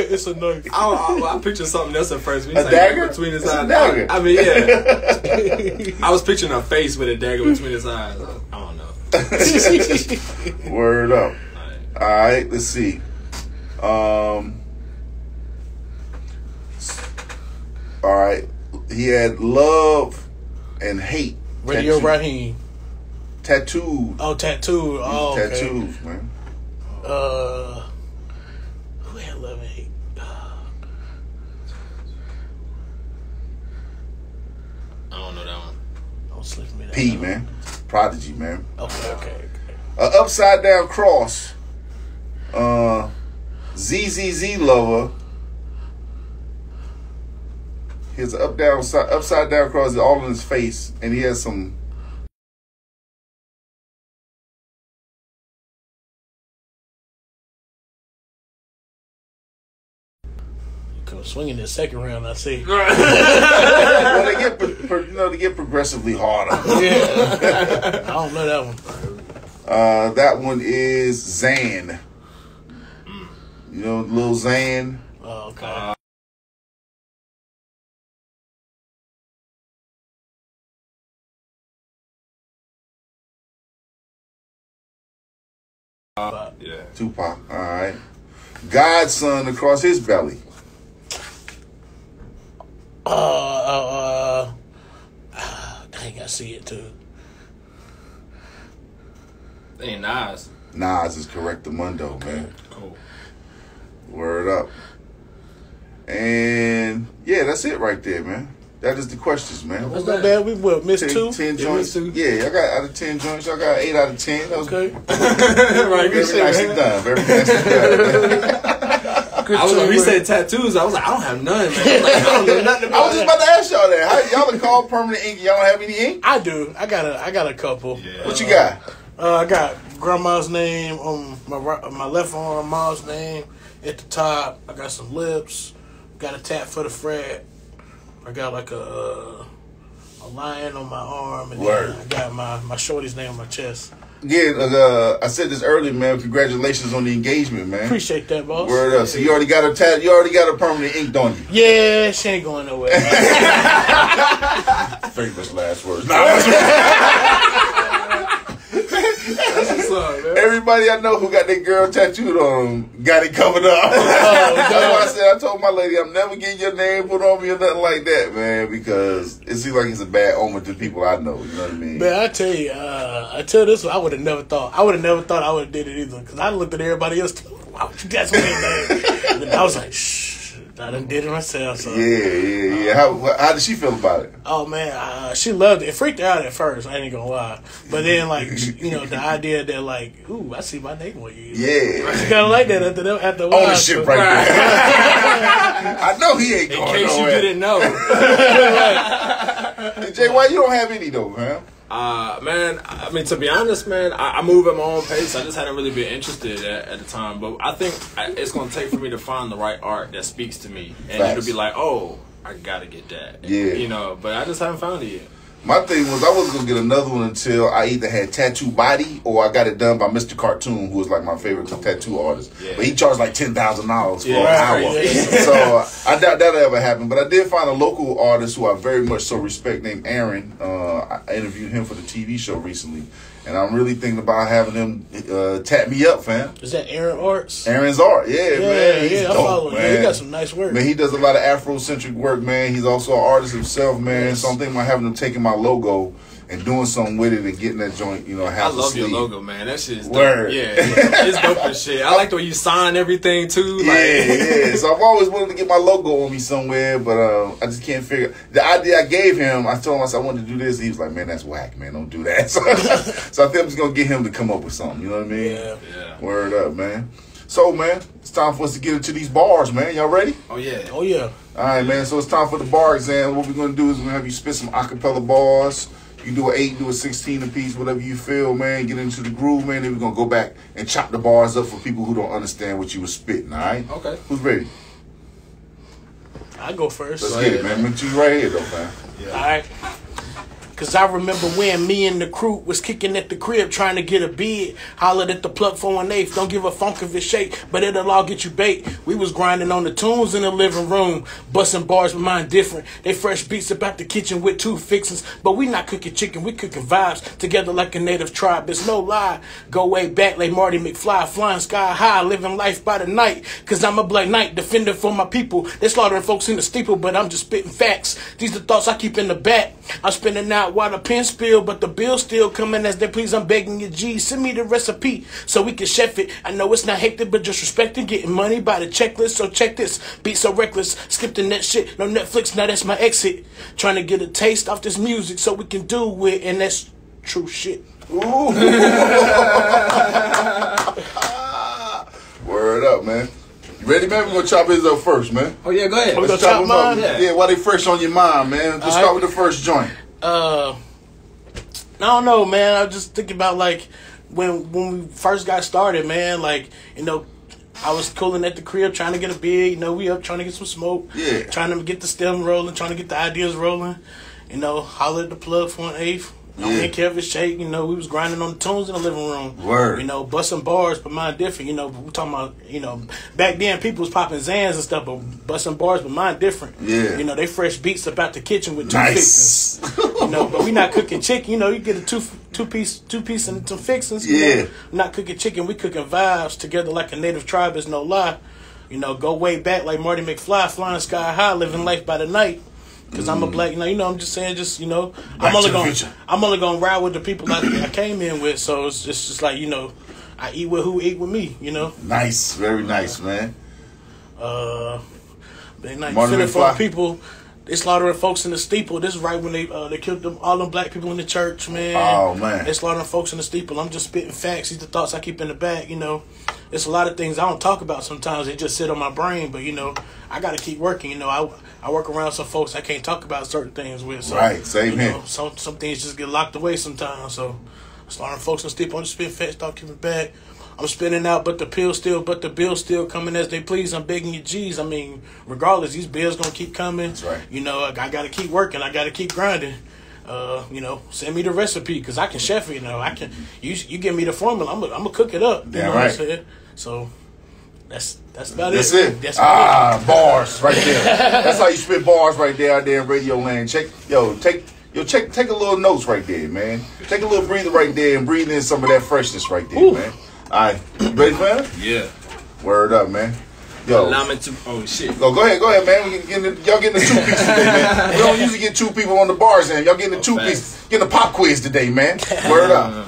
it's a knife. I, I, I pictured something else at first. When you A say dagger? between his It's a eyes. dagger. I, I mean, yeah. I was picturing a face with a dagger between his eyes. I don't know. Word up. All right, let's see. Um. All right, he had love and hate. Radio tattoo- Raheem. tattooed. Oh, tattoo. Oh, okay. tattoos, man. Uh, who had love and hate? I don't know that one. Don't slip me that. P, man. Prodigy, man. Okay, okay. okay. A upside down cross. Uh, ZZZ lover. He has up down upside down cross is all in his face, and he has some. Come swinging the second round, I see. Well, they get pro- pro- you know they get progressively harder. Yeah. I don't know that one. Uh, that one is Xan. You know, little Xan. Oh, okay. Yeah. Tupac. All right. Godson across his belly. Uh, uh, uh, I see it too. Ain't Nas. Nas is correct the Mundo, man. Cool. Word up. And yeah, that's it right there, man. That is the questions, man. That's not bad. We will miss 10, two. 10 joints. me too. Yeah, I got out of 10 joints. I got 8 out of 10. That was Okay. right, good very shit, nicely man. done. Very nicely done. Good I was when he teamwork. said tattoos. I was like, I don't have none, man. I'm like, I don't know nothing I was just about to ask y'all that. How, y'all are called permanent ink. Y'all don't have any ink? I do. I got a. I got a couple. What you got? Uh, I got grandma's name on my right, my left arm, mom's name at the top. I got some lips. Got a tap for the fret. I got like a uh, a lion on my arm, and Word. then I got my my shorty's name on my chest. Yeah, uh, I said this earlier, man. Congratulations on the engagement, man. Appreciate that, boss. Word up. So you already got a tat. You already got a permanent ink on you. Yeah, she ain't going nowhere. Famous last words. Nah, Man? everybody I know who got their girl tattooed on them got it covered up. Oh, That's why I said I told my lady I'm never getting your name put on me or nothing like that, man, because it seems like it's a bad omen to people I know. You know what I mean? Man, I tell you, uh, I tell this one, I would have never thought. I would have never thought I would have did it either. Because I looked at everybody else. Why would you their name? And I was like, shh. I done did it myself. So. Yeah, yeah, yeah. How how did she feel about it? Oh man, uh, she loved it. It freaked her out at first. I ain't gonna lie, but then like you know the idea that like, ooh, I see my name on you. Yeah. She kind of like that after the, after a while. Ownership so- right there. I know he ain't In going case you didn't know, Hey, Jay, why you don't have any though, man? Uh, man. I mean, to be honest, man, I, I move at my own pace. I just hadn't really been interested at, at the time, but I think I, it's gonna take for me to find the right art that speaks to me, and Facts. it'll be like, oh, I gotta get that. Yeah. you know. But I just haven't found it yet. My thing was I wasn't gonna get another one until I either had tattoo body or I got it done by Mr. Cartoon, who was like my favorite tattoo artist. Yeah. But he charged like ten thousand dollars for Yeah, an hour. so uh, I doubt that'll ever happen. But I did find a local artist who I very much so respect named Aaron. Uh, I interviewed him for the TV show recently, and I'm really thinking about having him uh, tap me up, fam. Is that Aaron Arts? Aaron's art, yeah, yeah, man. He's yeah, I dope, follow him. He got some nice work. Man, he does a lot of Afrocentric work, man. He's also an artist himself, man. So I'm thinking about having him taking my logo and doing something with it and getting that joint, you know, I love a your logo, man. That shit is dope. Word. Yeah, yeah, it's dope as shit. I like the way you sign everything too. Like, Yeah, yeah. So I've always wanted to get my logo on me somewhere, but uh, I just can't figure. The idea I gave him, I told him I said I wanted to do this. He was like, "Man, that's whack, man. Don't do that." So, so I think I'm just gonna get him to come up with something. You know what I mean? Yeah. Yeah. Word up, man. So, man, it's time for us to get into these bars, man. Y'all ready? Oh yeah. Oh yeah. All right, man. So it's time for the bar exam. What we're gonna do is we're gonna have you spit some acapella bars. You do an eight, do a sixteen apiece, whatever you feel, man. Get into the groove, man. Then we're gonna go back and chop the bars up for people who don't understand what you were spitting. All right. Okay. Who's ready? I go first. Let's Go get it, ahead, man. Make sure you right here, though, man. Yeah. All right. Cause I remember when me and the crew was kicking at the crib trying to get a bid. Hollered at the plug for an eighth. Don't give a funk if it's shake, but it'll all get you bait. We was grinding on the tunes in the living room, busting bars with mine different. They fresh beats about the kitchen with two fixings, but we not cooking chicken, we cooking vibes together like a native tribe. It's no lie. Go way back like Marty McFly, flying sky high, living life by the night. Cause I'm a black knight, defender for my people. They slaughtering folks in the steeple, but I'm just spitting facts. These the thoughts I keep in the back. I'm spinning out while the pen spill, but the bill's still coming as they please. I'm begging you, G, send me the recipe so we can chef it. I know it's not hectic, but just respecting getting money by the checklist. So check this, beat so reckless, skip the net shit. No Netflix, now that's my exit. Trying to get a taste off this music so we can do it, and that's true shit. Ooh. Word up, man. You ready, man? We're gonna chop his up first, man. Oh yeah. Go ahead. We Let's gonna chop them up. mine? Yeah. Yeah. while they fresh on your mind, man. Just All start right. with the first joint. Uh I don't know, man. I was just thinking about like when when we first got started, man. Like you know, I was cooling at the crib trying to get a beer. You know, we up trying to get some smoke. Yeah. Trying to get the stem rolling, trying to get the ideas rolling. You know, holler at the plug for an eighth. Yeah. Me and Kevin Shake, you know, we was grinding on the tunes in the living room. Word. You know, busting bars, but mine different. You know, we talking about, you know, back then people was popping Zans and stuff, but busting bars, but mine different. Yeah. You know, they fresh beats about the kitchen with two Nice. fixings. You know, but we not cooking chicken. You know, you get a two two piece two piece and some fixings. You Yeah. know? not cooking chicken. We cooking vibes together like a native tribe. Is no lie. You know, go way back like Marty McFly, flying sky high, living life by the night. Cause I'm a black, you know, you know, I'm just saying, just you know, Back I'm only gonna, future. I'm only gonna ride with the people I, I came in with. So it's just, just like you know, I eat with who eat with me, you know. Nice, very nice, man. Uh, they not Martin for people. They slaughtering folks in the steeple. This is right when they uh, they killed them all them black people in the church, man. Oh, man. they slaughtering folks in the steeple. I'm just spitting facts. These the thoughts I keep in the back. You know, it's a lot of things I don't talk about sometimes. They just sit on my brain. But you know, I got to keep working. You know, I I work around some folks I can't talk about certain things with. So, Right, same here. know, some some things just get locked away sometimes. So, slaughtering folks in the steeple. I'm just spitting facts. It back. I'm spinning out, but the pill still, but the bills still coming as they please. I'm begging you, G's. I mean, regardless, these bills gonna keep coming. That's right. You know, I, I gotta keep working. I gotta keep grinding. Uh, you know, send me the recipe because I can chef it. You know, I can. You you give me the formula. I'm gonna I'm cook it up. You Damn know what I'm right. saying? So that's that's about That's it. it. That's it. ah, bars right there. That's how you spit bars right there out there in radio land. Check, yo, take, yo, check, take a little notes right there, man. Take a little breather right there and breathe in some of that freshness right there, Ooh. man. All right, for that? Yeah. Word up, man. Yo, me to. Oh shit. Go, go ahead, go ahead, man. We getting the, y'all getting the two piece today, man. We don't usually get two people on the bars, and y'all getting the oh, two piece, getting the pop quiz today, man. Word up.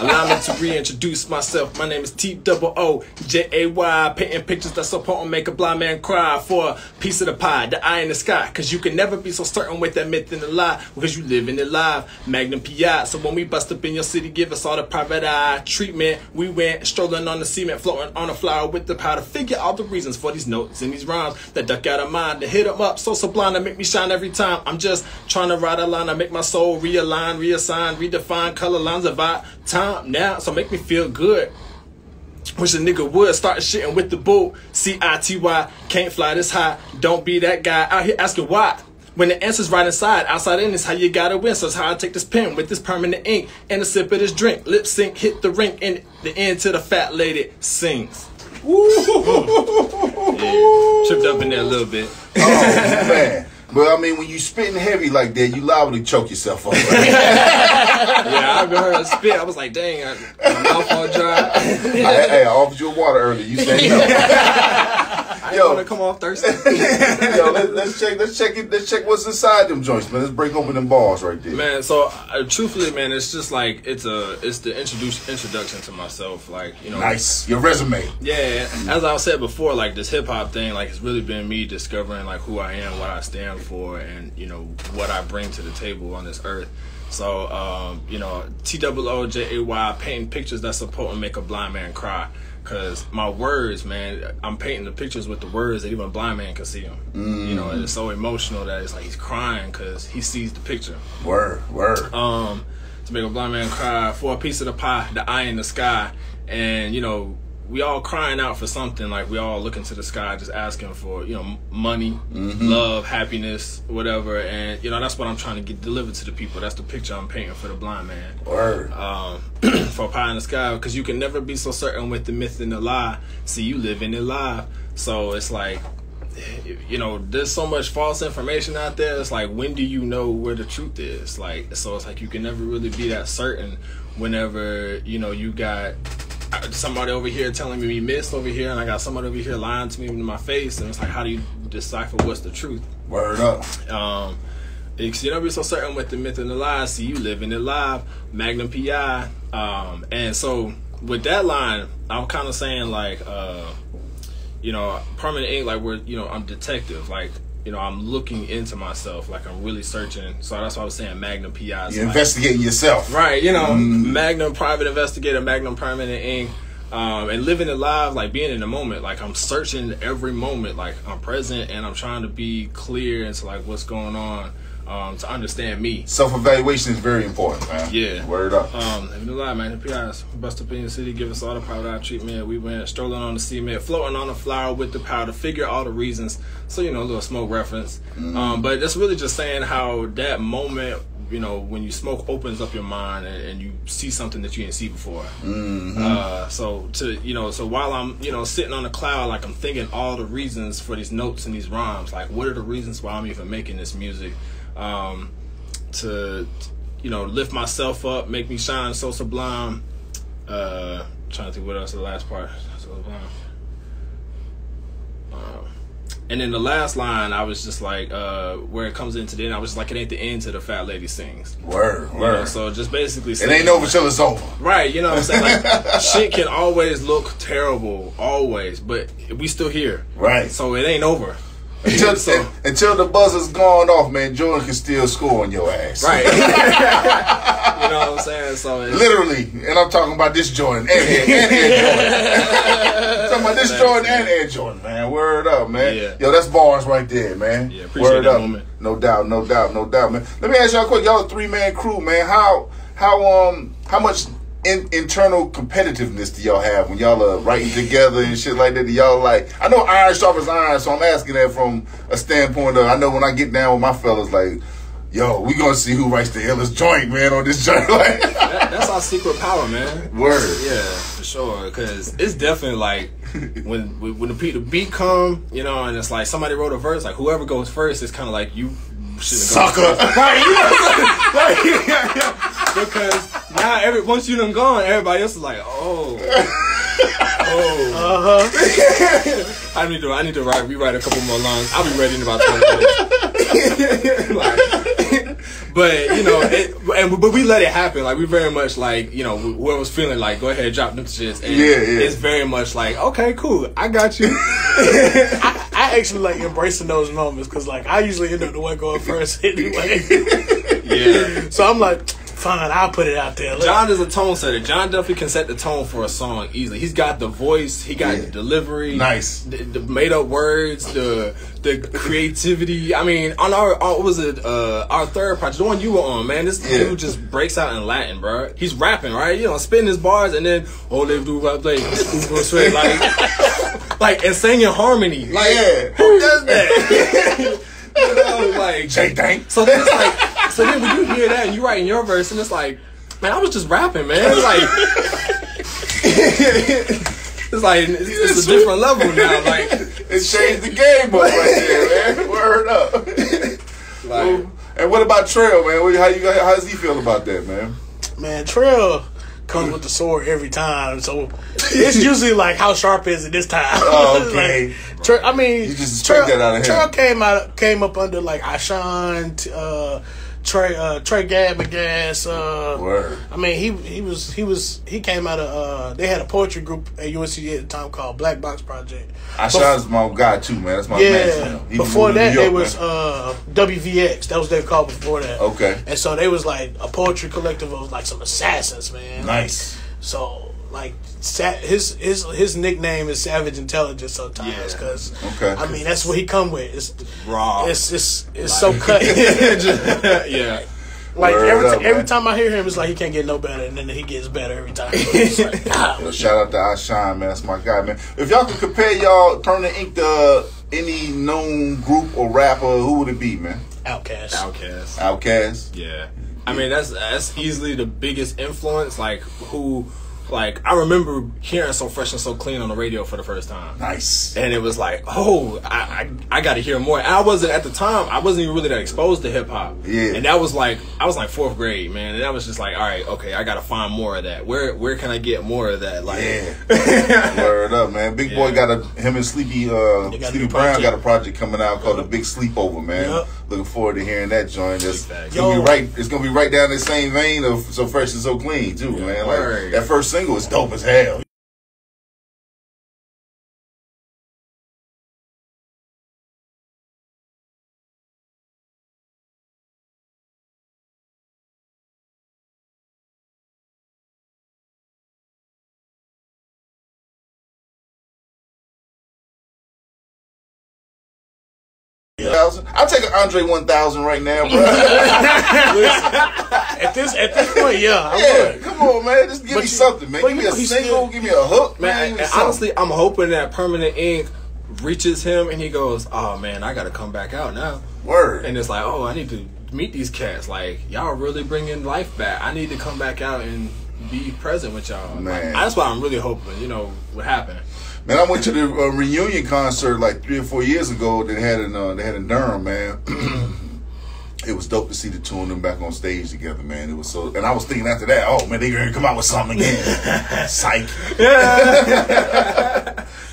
Allow me to reintroduce myself. My name is T double O J A Y. Painting pictures that support and make a blind man cry for a piece of the pie, the eye in the sky. Cause you can never be so certain with that myth and the lie. Because you live in it live. Magnum PI. So when we bust up in your city, give us all the private eye treatment. We went strolling on the cement, floating on a flower with the powder. Figure out the reasons for these notes and these rhymes that duck out of mind. To hit them up so sublime to make me shine every time. I'm just trying to ride a line to make my soul realign, reassign, redefine color lines of our time now. So make me feel good. Wish a nigga would start shitting with the bull. C I T Y can't fly this high. Don't be that guy out here asking why. When the answer's right inside, outside in is how you gotta win. So it's how I take this pen with this permanent ink and a sip of this drink. Lip sync, hit the rink, and the end to the fat lady sings. Yeah, tripped up in there a little bit. Oh man. But I mean, when you spitting heavy like that, you liable to choke yourself up. Right? Yeah, I heard her spit. I was like, dang, I, my mouth all dry. I, hey, I offered you water earlier. You said no. I Yo. didn't want to come off thirsty. Yo, let, let's check. Let's check it. Let's check what's inside them joints, man. Let's break open them balls right there. Man, so uh, truthfully, man, it's just like it's a it's the introduce introduction to myself, like you know. Nice. Your resume. Yeah, as I said before, like this hip hop thing, like it's really been me discovering like who I am, what I stand for, and you know what I bring to the table on this earth. So, um, you know, T O O J A Y, painting pictures that support and make a blind man cry. Cause my words, man, I'm painting the pictures with the words that even a blind man can see them. You know, and it's so emotional that it's like he's crying because he sees the picture Word. Word. um, to make a blind man cry for a piece of the pie, the eye in the sky, and you know we all crying out for something. Like we all looking to the sky, just asking for you know money, love, happiness, whatever. And you know that's what I'm trying to get delivered to the people. That's the picture I'm painting for the blind man Word. um, for pie in the sky because you can never be so certain with the myth and the lie. See, you living in it live, so it's like. You know, there's so much false information out there. It's like, when do you know where the truth is? Like, so it's like you can never really be that certain. Whenever you know you got somebody over here telling me we missed over here, and I got somebody over here lying to me in my face, and it's like, how do you decipher what's the truth? Word up. Um, you never be so certain with the myth and the lie. See, you living it live, Magnum PI. Um, and so with that line, I'm kind of saying like, uh, you know, permanent ink, like we're, you know, I'm detective, like. You know, I'm looking into myself, like I'm really searching. So that's why I was saying Magnum PI. You're like- investigating yourself. Right, you know, Magnum Private Investigator, Magnum Permanent Ink, um, and living it live, like being in the moment. Like I'm searching every moment, like I'm present and I'm trying to be clear into like what's going on um, to understand me. Self evaluation is very important, man. Yeah. Word up. Um, living it live, man. The PIs bust up in the city, give us all the powder eye treatment. We went strolling on the cement, floating on the flower with the power to Figure all the reasons. So you know, a little smoke reference. Um, but it's really just saying how that moment you know, when you smoke opens up your mind and, and you see something that you didn't see before. Uh, so to you know, so while I'm you know sitting on the cloud, like I'm thinking all the reasons for these notes and these rhymes. Like, what are the reasons why I'm even making this music? Um, to you know lift myself up, make me shine so sublime. Uh, trying to think what else the last part. Sublime. Um, And then the last line, I was just like, uh, where it comes into the end, I was just like, it ain't the end to the fat lady sings. Word, word. know, so just basically, saying, it ain't over till it's over. Right, you know what I'm saying? Like, shit can always look terrible, always, but we still here. Right. So it ain't over. Until, So- until the buzzer's gone off, man, Jordan can still score on your ass. Right. you know what I'm saying? So it's, Literally, and I'm talking about this Jordan and Ed, and Ed Jordan. talking about this Jordan and Ed Jordan, man. Word up, man. Yeah. Yo, that's bars right there, man. Yeah, appreciate Word that up. moment. No doubt, no doubt, no doubt, man. Let me ask y'all quick. Y'all a three man crew, man. How how um how much in, internal competitiveness do y'all have when y'all are writing together and shit like that? Do y'all like? I know iron sharpens iron, so I'm asking that from a standpoint of I know when I get down with my fellas, like. Yo, we gonna see who writes the illest joint, man, on this joint. Like, that, that's our secret power, man. Word. Yeah, for sure. Because it's definitely like when when the beat, the beat come, you know, and it's like somebody wrote a verse, like whoever goes first, it's kind of like you should Sucker. right? You know, like, yeah, yeah. because now every once you done gone, everybody else is like, oh. Oh, uh-huh. I need to. I need to write, rewrite a couple more lines. I'll be ready in about twenty minutes. Like, but you know, it, and but we let it happen. Like we very much like you know whoever's feeling like go ahead drop them shits. And Yeah, yeah. It's very much like okay, cool, I got you. I, I actually like embracing those moments because like I usually end up the one going first anyway. yeah. so I'm like, fine, I'll put it out there. Look, John is a tone setter. John Duffy can set the tone for a song easily. He's got the voice, he got Yeah. the delivery, Nice. the, the made up words, the the creativity. I mean, on our on, what was it uh, our third project, the one you were on, man. This Yeah. dude just breaks out in Latin, bro. He's rapping, right? You know, spitting his bars and then oh they do rap like like like and singing harmony. Like Yeah. who does that? you know, like J Dank. so then it's like, so then when you hear that and you write in your verse and it's like, man, I was just rapping, man. It's like, it's like it's, it's a different level now. Like, It changed the game up right there, man. Word up. like and what about Trail, man? What- How you how does he feel about that, man? man, Trail comes with the sword every time. So it's usually like, how sharp is it this time? Oh, okay. Like, I mean, You just expect that out of him. Trail came out, came up under like Ashan, t- uh, Trey, uh, Trey Gabbagas. Uh, Word. I mean, he he was he was he came out of uh, they had a poetry group at USC at the time called Black Box Project. Ashan's my guy too, man. That's my man. Yeah. He Before that, York, was uh, WVX. That was their call before that. Okay. And so they was like a poetry collective of like some assassins, man. Nice. So like his his his nickname is Savage Intelligence sometimes Yeah. because Okay. I mean that's what he come with. It's raw. it's it's, it's so cut. yeah. like Word every up, ti- every time I hear him, it's like he can't get no better, and then he gets better every time. It's like, Yo, shout out to Ashan, man. That's my guy, man. If y'all could compare y'all Permanent Ink to any known group or rapper, who would it be, man? OutKast. OutKast. OutKast. Yeah. I mean, that's that's easily the biggest influence. Like who, like I remember hearing "So Fresh and So Clean" on the radio for the first time. Nice. and it was like, oh, I I, I got to hear more. And I wasn't at the time. I wasn't even really that exposed to hip hop. Yeah. And that was like, I was like fourth grade, man. And that was just like, all right, okay, I got to find more of that. Where where can I get more of that? Like, Yeah. Word up, man. Big Boi got a him and Sleepy uh Sleepy Brown project. got a project coming out called The Big Sleepover, man. Yup. Looking forward to hearing that joint. It's, it's gonna be right it's gonna be right down the same vein of So Fresh and So Clean too, man. Like word. that first single is dope as hell. I'll take an Andre 1000 right now, bro. At this at this point, yeah, I yeah, would. come on, man. Just give But me you- something, man. Give me a know he's single, still- give me a hook, man. man. and give me something. honestly, I'm hoping that Permanent Ink reaches him and he goes, oh man, I got to come back out now. Word. And it's like, oh, I need to meet these cats. Like, y'all really bringing life back. I need to come back out and be present with y'all. Like, Man. that's why I'm really hoping, you know, what happened. Man, I went to the uh, reunion concert like three or four years ago. That had in uh, they had in Durham, man. it was dope to see the two of them back on stage together, man. It was so, and I was thinking after that, oh man, they gonna come out with something again. Psych.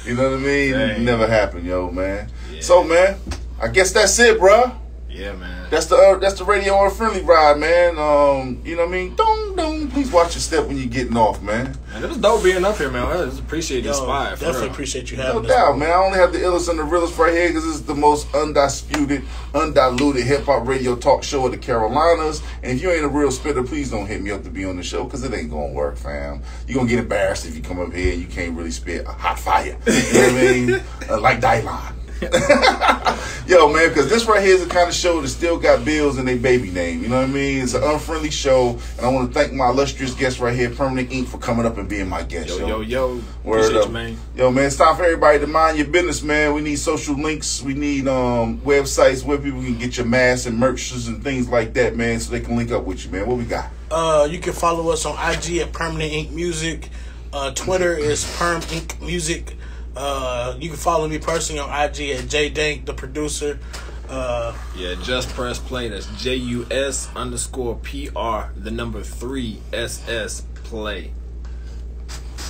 you know what I mean? It Dang. never happened, yo, man. So man, I guess that's it, bruh. Yeah, man. That's the uh, that's the radio unfriendly ride, man. Um, you know what I mean? Dong dong. Please watch your step when you're getting off, man. Man, it was dope being up here, man. I just appreciate the Yo, spot. definitely real. appreciate you No having us. No doubt, man. I only have the illest and the realest right here because this is the most undisputed, undiluted hip hop radio talk show of the Carolinas. And if you ain't a real spitter, please don't hit me up to be on the show because it ain't gonna work, fam. You're gonna get embarrassed if you come up here and you can't really spit a hot fire. You know what I mean? Uh, like Dylon. Yo, man, because this right here is the kind of show that still got bills in their baby name. You know what I mean? It's an unfriendly show, and I want to thank my illustrious guest right here, Permanent Ink, for coming up and being my guest. Yo, yo, yo. Word Appreciate up. you, man. Yo, man, it's time for everybody to mind your business, man. We need social links. We need um websites where people can get your masks and merches and things like that, man, so they can link up with you, man. What we got? Uh, you can follow us on IG at Permanent Ink Music. Uh, Twitter is Perm Ink Music. Uh, you can follow me personally on IG at J Dank, the producer. Uh, Yeah, just press play. That's J U S underscore P R, the number three S S play.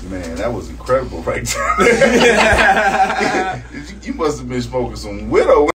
Man, that was incredible right there. you, you must have been smoking some widow.